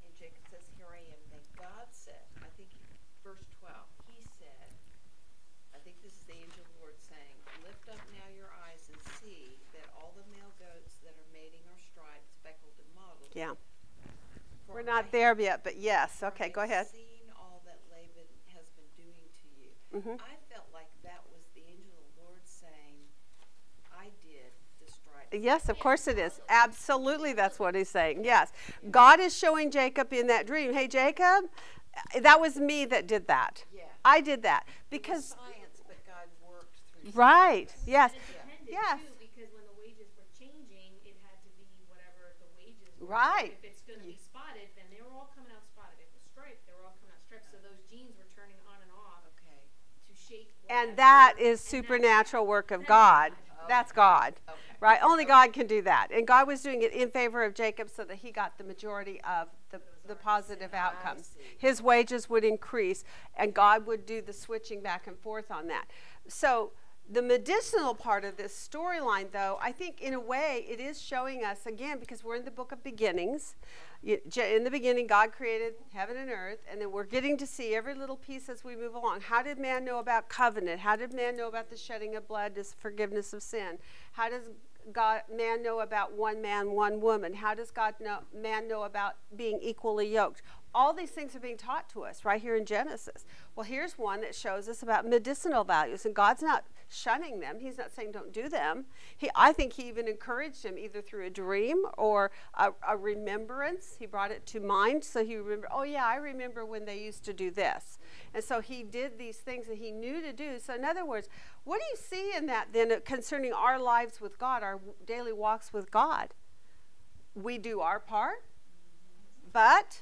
and Jacob says, "Here I am." Then God said, I think verse twelve, He said, I think this is the angel of the Lord saying, "Lift up now your eyes and see that all the male goats that are mating are striped, speckled, and mottled." Yeah. We're not there yet, but yes. Okay, go ahead. have Seen all that Laban has been doing to you. Mhm. I felt like that was the angel of the Lord saying, "I did the stripes." Yes, of course it is. Absolutely, that's what he's saying. Yes. God is showing Jacob in that dream, hey, Jacob, uh, that was me that did that. Yeah. I did that. It was Because, science, but God worked through. right, yes. And it depended Yes. too, because when the wages were changing, it had to be whatever the wages were. Right. If it's gonna be spotted, then they were all coming out spotted. If it was striped, they were all coming out striped, so those genes were turning on and off Okay. to shape. And that is supernatural work of God. That's God. Right? Only God can do that. And God was doing it in favor of Jacob so that he got the majority of the, the positive outcomes. His wages would increase and God would do the switching back and forth on that. So the medicinal part of this storyline, though, I think in a way it is showing us again because we're in the book of beginnings. In the beginning, God created heaven and earth, and then we're getting to see every little piece as we move along. How did man know about covenant? How did man know about the shedding of blood, this forgiveness of sin? How does God, man know about one man, one woman? How does God know, man know about being equally yoked? All these things are being taught to us right here in Genesis. Well, here's one that shows us about medicinal values, and God's not shunning them. He's not saying don't do them. He, I think He even encouraged him either through a dream or a, a remembrance. He brought it to mind, so he remembered. Oh yeah, I remember when they used to do this, and so he did these things that he knew to do. So in other words, what do you see in that then concerning our lives with God, our daily walks with God? We do our part, but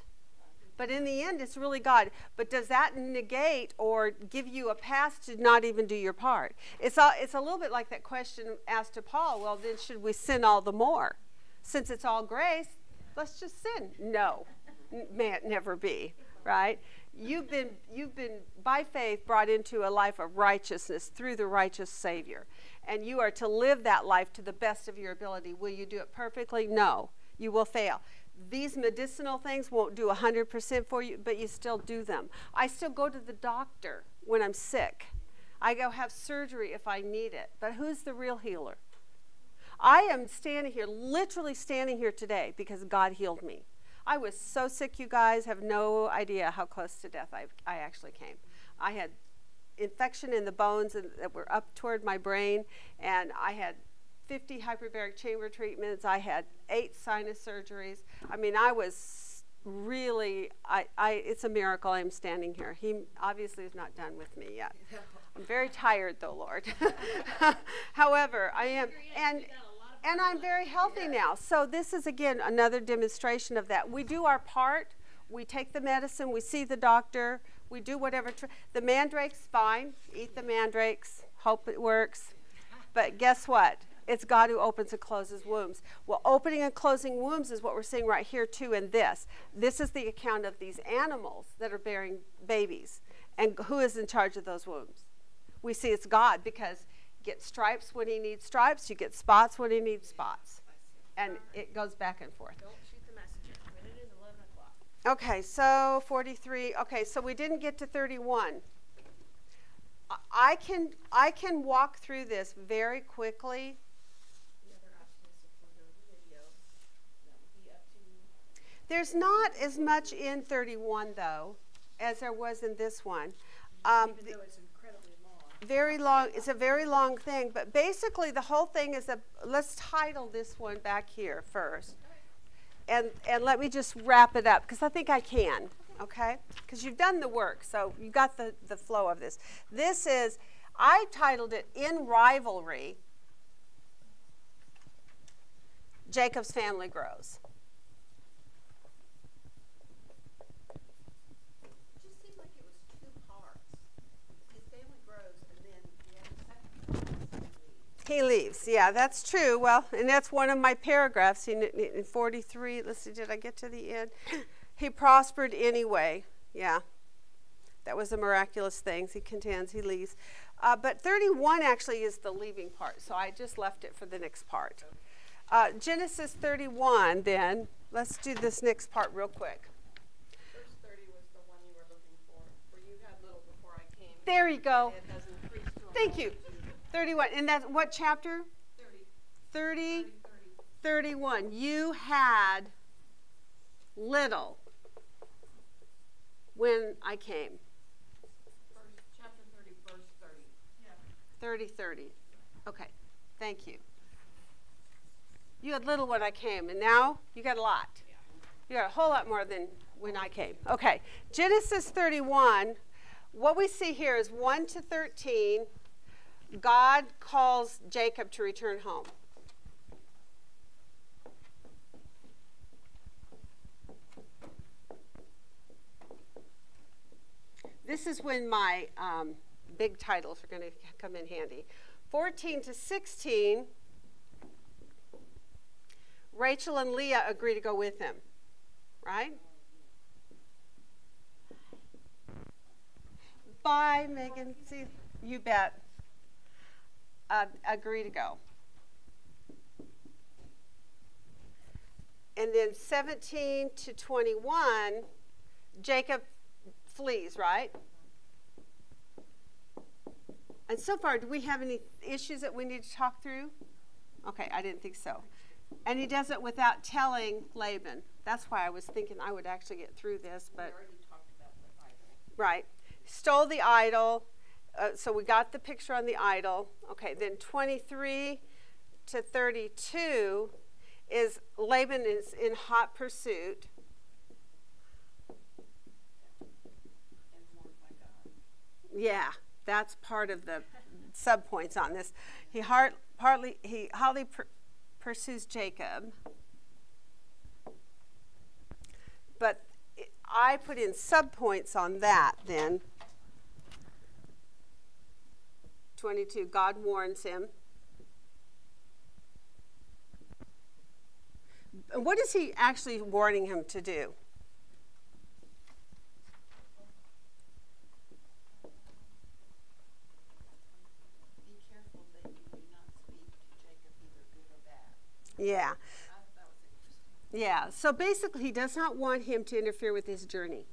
but in the end, it's really God. But does that negate or give you a pass to not even do your part? It's a, it's a little bit like that question asked to Paul. Well, then should we sin all the more? Since it's all grace, let's just sin. No, may it never be, right? You've been, you've been by faith brought into a life of righteousness through the righteous Savior. And you are to live that life to the best of your ability. Will you do it perfectly? No, you will fail these medicinal things won't do 100% for you, but you still do them. I still go to the doctor when I'm sick. I go have surgery if I need it. But who's the real healer? I am standing here, literally standing here today because God healed me. I was so sick, you guys have no idea how close to death I, I actually came. I had infection in the bones that were up toward my brain, and I had 50 hyperbaric chamber treatments. I had eight sinus surgeries. I mean, I was really, I, I, it's a miracle I'm standing here. He obviously is not done with me yet. I'm very tired though, Lord. However, I am, and, and I'm very healthy now. So this is again another demonstration of that. We do our part. We take the medicine. We see the doctor. We do whatever. Tr- the mandrake's fine. Eat the mandrakes. Hope it works. But guess what? It's God who opens and closes wombs. Well, opening and closing wombs is what we're seeing right here, too, in this. This is the account of these animals that are bearing babies. And who is in charge of those wombs? We see it's God because you get stripes when he needs stripes, you get spots when he needs spots. And it goes back and forth. Don't shoot the messenger, but it is eleven o'clock. Okay, so 43. Okay, so we didn't get to 31. I- I can I can walk through this very quickly. The other option is if we go to video, that would be up to There's not as much in 31 though as there was in this one. Um, Even though it's incredibly long. very long it's a very long thing but basically the whole thing is a let's title this one back here first and and let me just wrap it up because i think i can okay because you've done the work so you've got the the flow of this this is i titled it in rivalry Jacob's family grows. It just seemed like it was two parts. His family grows and then the other second part is he leaves. Yeah, that's true. Well, and that's one of my paragraphs in, in 43. Let's see, did I get to the end? He prospered anyway. Yeah. That was a miraculous thing. He contends, he leaves. Uh, but 31 actually is the leaving part, so I just left it for the next part. Uh, Genesis 31, then, let's do this next part real quick. Verse thirty was the one you were looking for, where you had little before I came. There you go. It has increased to Thank you. Multitude. 31. And that's what chapter? Thirty, 30, thirty, thirty. 31. You had little when I came. First, chapter thirty, verse thirty. 30 30. Okay, thank you. You had little when I came, and now you got a lot. Yeah. You got a whole lot more than when I came. Okay, Genesis 31. What we see here is 1 to 13. God calls Jacob to return home. This is when my um, big titles are going to come in handy. 14 to 16, Rachel and Leah agree to go with him, right? Bye, Megan. See, you bet. Uh, agree to go. And then 17 to 21, Jacob flees, right? And so far, do we have any issues that we need to talk through? Okay, I didn't think so. And he does it without telling Laban. That's why I was thinking I would actually get through this, We but already talked about the idol. right. Stole the idol. Uh, so we got the picture on the idol. Okay, then 23 to 32 is Laban is in hot pursuit. Yeah, that's part of the subpoints on this. He partly he hotly pur- pursues Jacob, but I put in subpoints on that. Then twenty-two. God warns him. What is he actually warning him to do? Be careful that you do not speak to Jacob either good or bad. Yeah. I thought that was interesting. Yeah, so basically, he does not want him to interfere with his journey.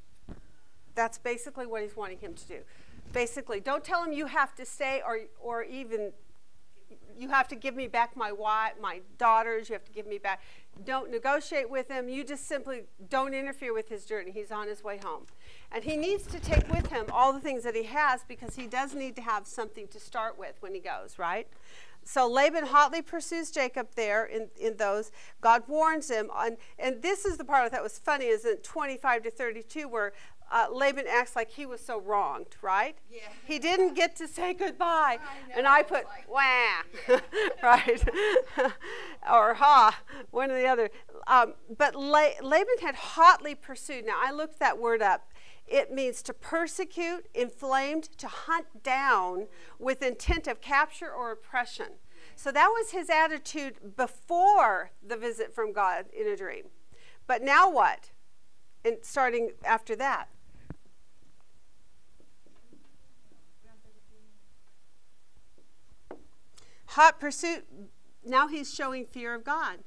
That's basically what he's wanting him to do. Basically, don't tell him you have to stay or, or even you have to give me back my wife, my daughters, you have to give me back. Don't negotiate with him. You just simply don't interfere with his journey. He's on his way home. And he needs to take with him all the things that he has because he does need to have something to start with when he goes, right? So Laban hotly pursues Jacob there in, in those. God warns him. On, and this is the part I thought was funny is in 25 to 32 where uh, Laban acts like he was so wronged, right? Yeah. He didn't get to say goodbye. I and I put, like- wah, right? or ha, one or the other. Um, but La- Laban had hotly pursued. Now, I looked that word up. It means to persecute, inflamed, to hunt down with intent of capture or oppression. So that was his attitude before the visit from God in a dream. But now what? And starting after that. Hot pursuit, now he's showing fear of God.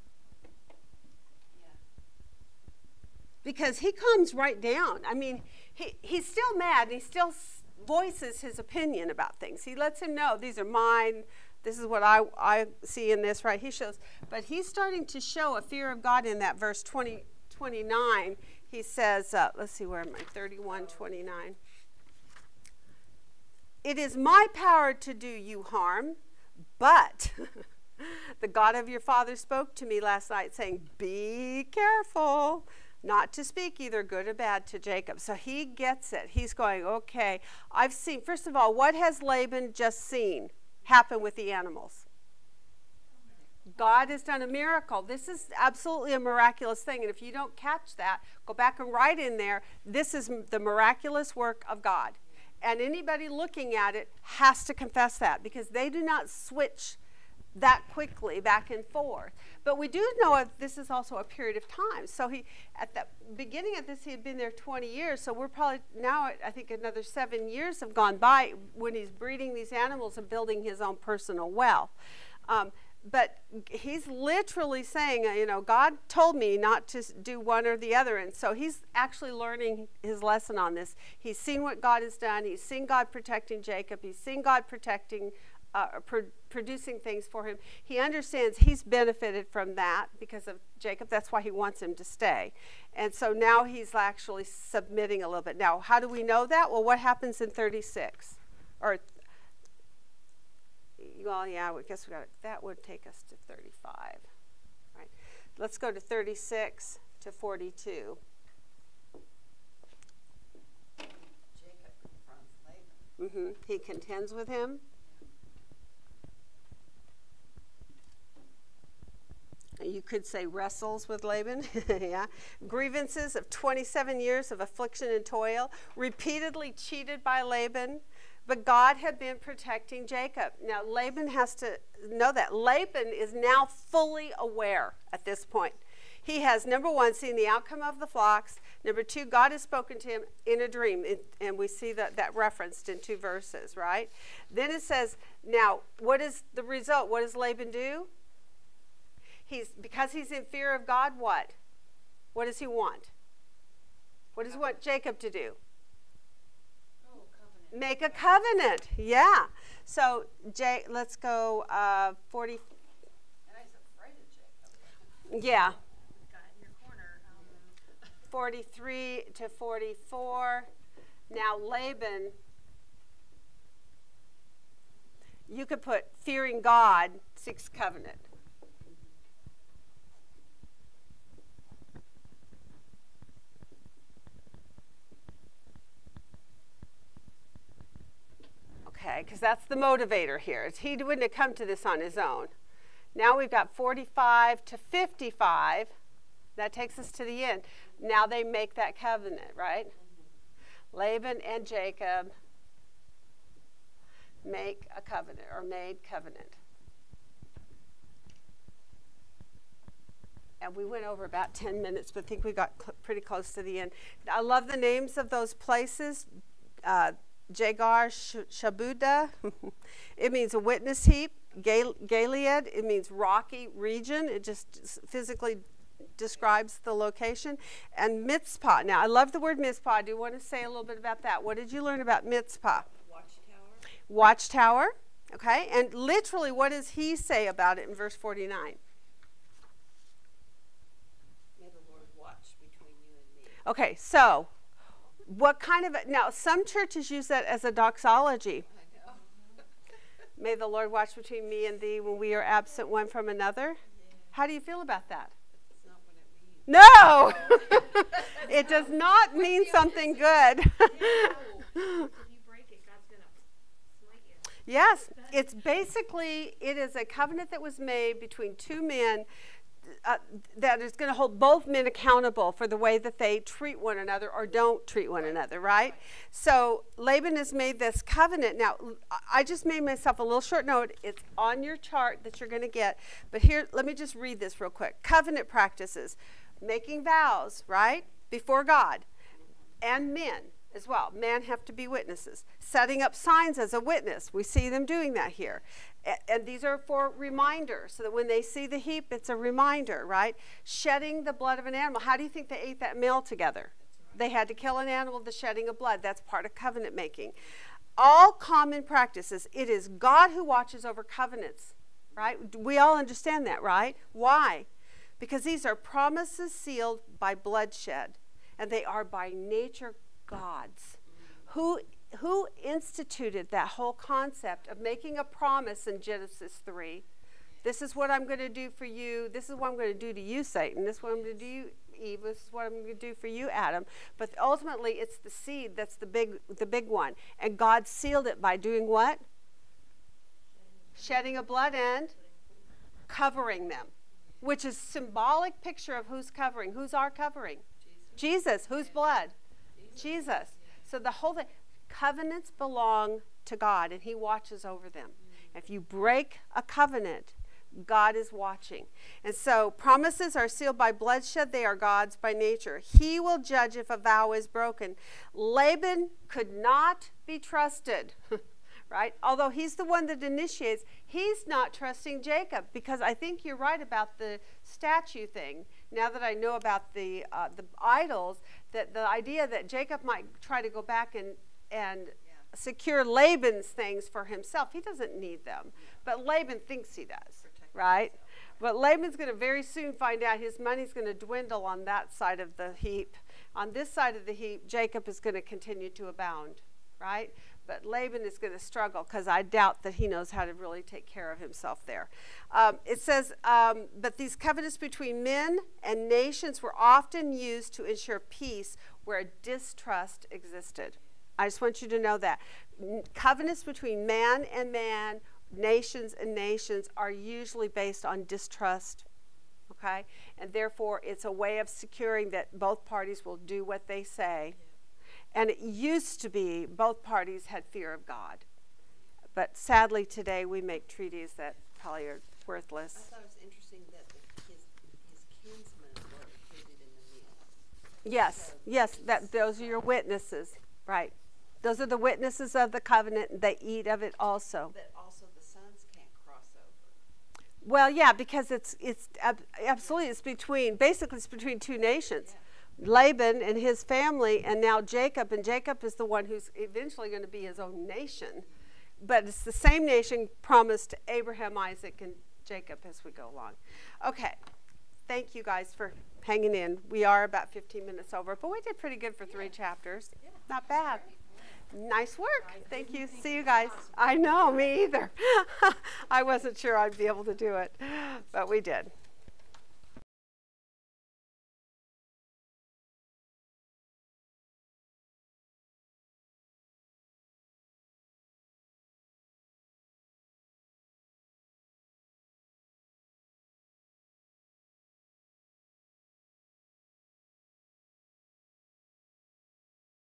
Because he comes right down. I mean, he, he's still mad. He still voices his opinion about things. He lets him know these are mine. This is what I, I see in this, right? He shows, but he's starting to show a fear of God in that verse 20, 29. He says, uh, let's see, where am I? 31, 29. It is my power to do you harm, but the God of your father spoke to me last night, saying, Be careful not to speak either good or bad to Jacob. So he gets it. He's going, Okay, I've seen, first of all, what has Laban just seen happen with the animals? God has done a miracle. This is absolutely a miraculous thing. And if you don't catch that, go back and write in there this is the miraculous work of God. And anybody looking at it has to confess that because they do not switch that quickly back and forth. But we do know that this is also a period of time. So he, at the beginning of this, he had been there 20 years. So we're probably now, I think another seven years have gone by when he's breeding these animals and building his own personal wealth. Um, but he's literally saying, uh, you know, God told me not to do one or the other. And so he's actually learning his lesson on this. He's seen what God has done. He's seen God protecting Jacob. He's seen God protecting, uh, pro- producing things for him. He understands he's benefited from that because of Jacob. That's why he wants him to stay. And so now he's actually submitting a little bit. Now, how do we know that? Well, what happens in 36? Or well, yeah, I guess we got that would take us to 35. Right. Let's go to 36 to 42. Jacob confronts Laban. Mm-hmm. He contends with him. You could say wrestles with Laban. yeah. Grievances of 27 years of affliction and toil, repeatedly cheated by Laban. But God had been protecting Jacob. Now, Laban has to know that. Laban is now fully aware at this point. He has, number one, seen the outcome of the flocks. Number two, God has spoken to him in a dream. and we see that, that referenced in two verses, right? Then it says, now, what is the result? What does Laban do? He's, because he's in fear of God, what? What does he want? What does he want Jacob to do? Make a covenant. Yeah. So, Jay, let's go uh, 40. And I was afraid of Jacob. Yeah. Got in your corner. Um, 43 to 44. Now, Laban, you could put fearing God, sixth covenant. Okay? Because that's the motivator here. He wouldn't have come to this on his own. Now we've got 45 to 55. That takes us to the end. Now they make that covenant, right? Laban and Jacob make a covenant or made covenant. And we went over about 10 minutes, but I think we got cl- pretty close to the end. I love the names of those places. Uh, Jagar Shabuda, it means a witness heap. Gal- Gilead, it means rocky region. It just physically describes the location. And Mizpah. Now, I love the word Mizpah. I do want to say a little bit about that. What did you learn about Mizpah? Watchtower. Watchtower. Okay. And literally, what does he say about it in verse 49? May the Lord watch between you and me. Okay, so what kind of now some churches use that as a doxology. May the lord watch between me and thee when we are absent one from another. How do you feel about that? That's not what it means. no! It does not mean something good. If you break it, God's gonna smite you. yes it's basically it is a covenant that was made between two men uh, that is going to hold both men accountable for the way that they treat one another or don't treat one another, right? So Laban has made this covenant. Now, I just made myself a little short note. It's on your chart that you're going to get. But here, let me just read this real quick. Covenant practices, making vows, right, before God and men as well. Men have to be witnesses. Setting up signs as a witness. We see them doing that here. And these are for reminders, so that when they see the heap, it's a reminder, right? Shedding the blood of an animal. How do you think they ate that meal together? They had to kill an animal, the shedding of blood. That's part of covenant making. All common practices. It is God who watches over covenants, right? We all understand that, right? Why? Because these are promises sealed by bloodshed, and they are by nature God's. Who who instituted that whole concept of making a promise in Genesis 3? This is what I'm going to do for you. This is what I'm going to do to you, Satan. This is what I'm going to do, you Eve. This is what I'm going to do for you, Adam. But ultimately, it's the seed that's the big, the big one. And God sealed it by doing what? Shedding a blood and covering them, which is symbolic picture of who's covering. Who's our covering? Jesus. Whose blood? Jesus. So the whole thing, covenants belong to God, and He watches over them. If you break a covenant, God is watching. And so promises are sealed by bloodshed, they are God's by nature. He will judge if a vow is broken. Laban could not be trusted. right? Although he's the one that initiates, he's not trusting Jacob because I think you're right about the statue thing. Now that I know about the uh, the idols, that the idea that Jacob might try to go back and and secure Laban's things for himself, he doesn't need them, but Laban thinks he does, right? But Laban's going to very soon find out his money's going to dwindle on that side of the heap. On this side of the heap, Jacob is going to continue to abound, right? But Laban is going to struggle because I doubt that he knows how to really take care of himself there. Um, it says, um, but these covenants between men and nations were often used to ensure peace where distrust existed. I just want you to know that. Covenants between man and man, nations and nations, are usually based on distrust. Okay? And therefore, it's a way of securing that both parties will do what they say. And it used to be both parties had fear of God. But sadly, today we make treaties that probably are I worthless. thought it was interesting that the, his, his kinsmen were included in the meal. Yes, yes, that those are your witnesses, right? Those are the witnesses of the covenant, and they eat of it also. But also the sons can't cross over. Well, yeah, because it's it's ab- absolutely it's between basically it's between two nations. Laban and his family, and now Jacob, and Jacob is the one who's eventually going to be his own nation. But it's the same nation promised to Abraham, Isaac, and Jacob as we go along. Okay, thank you guys for hanging in. We are about 15 minutes over, but we did pretty good for three chapters. Not bad. Nice work. Thank you. See you guys. I know, me either. I wasn't sure I'd be able to do it, but we did.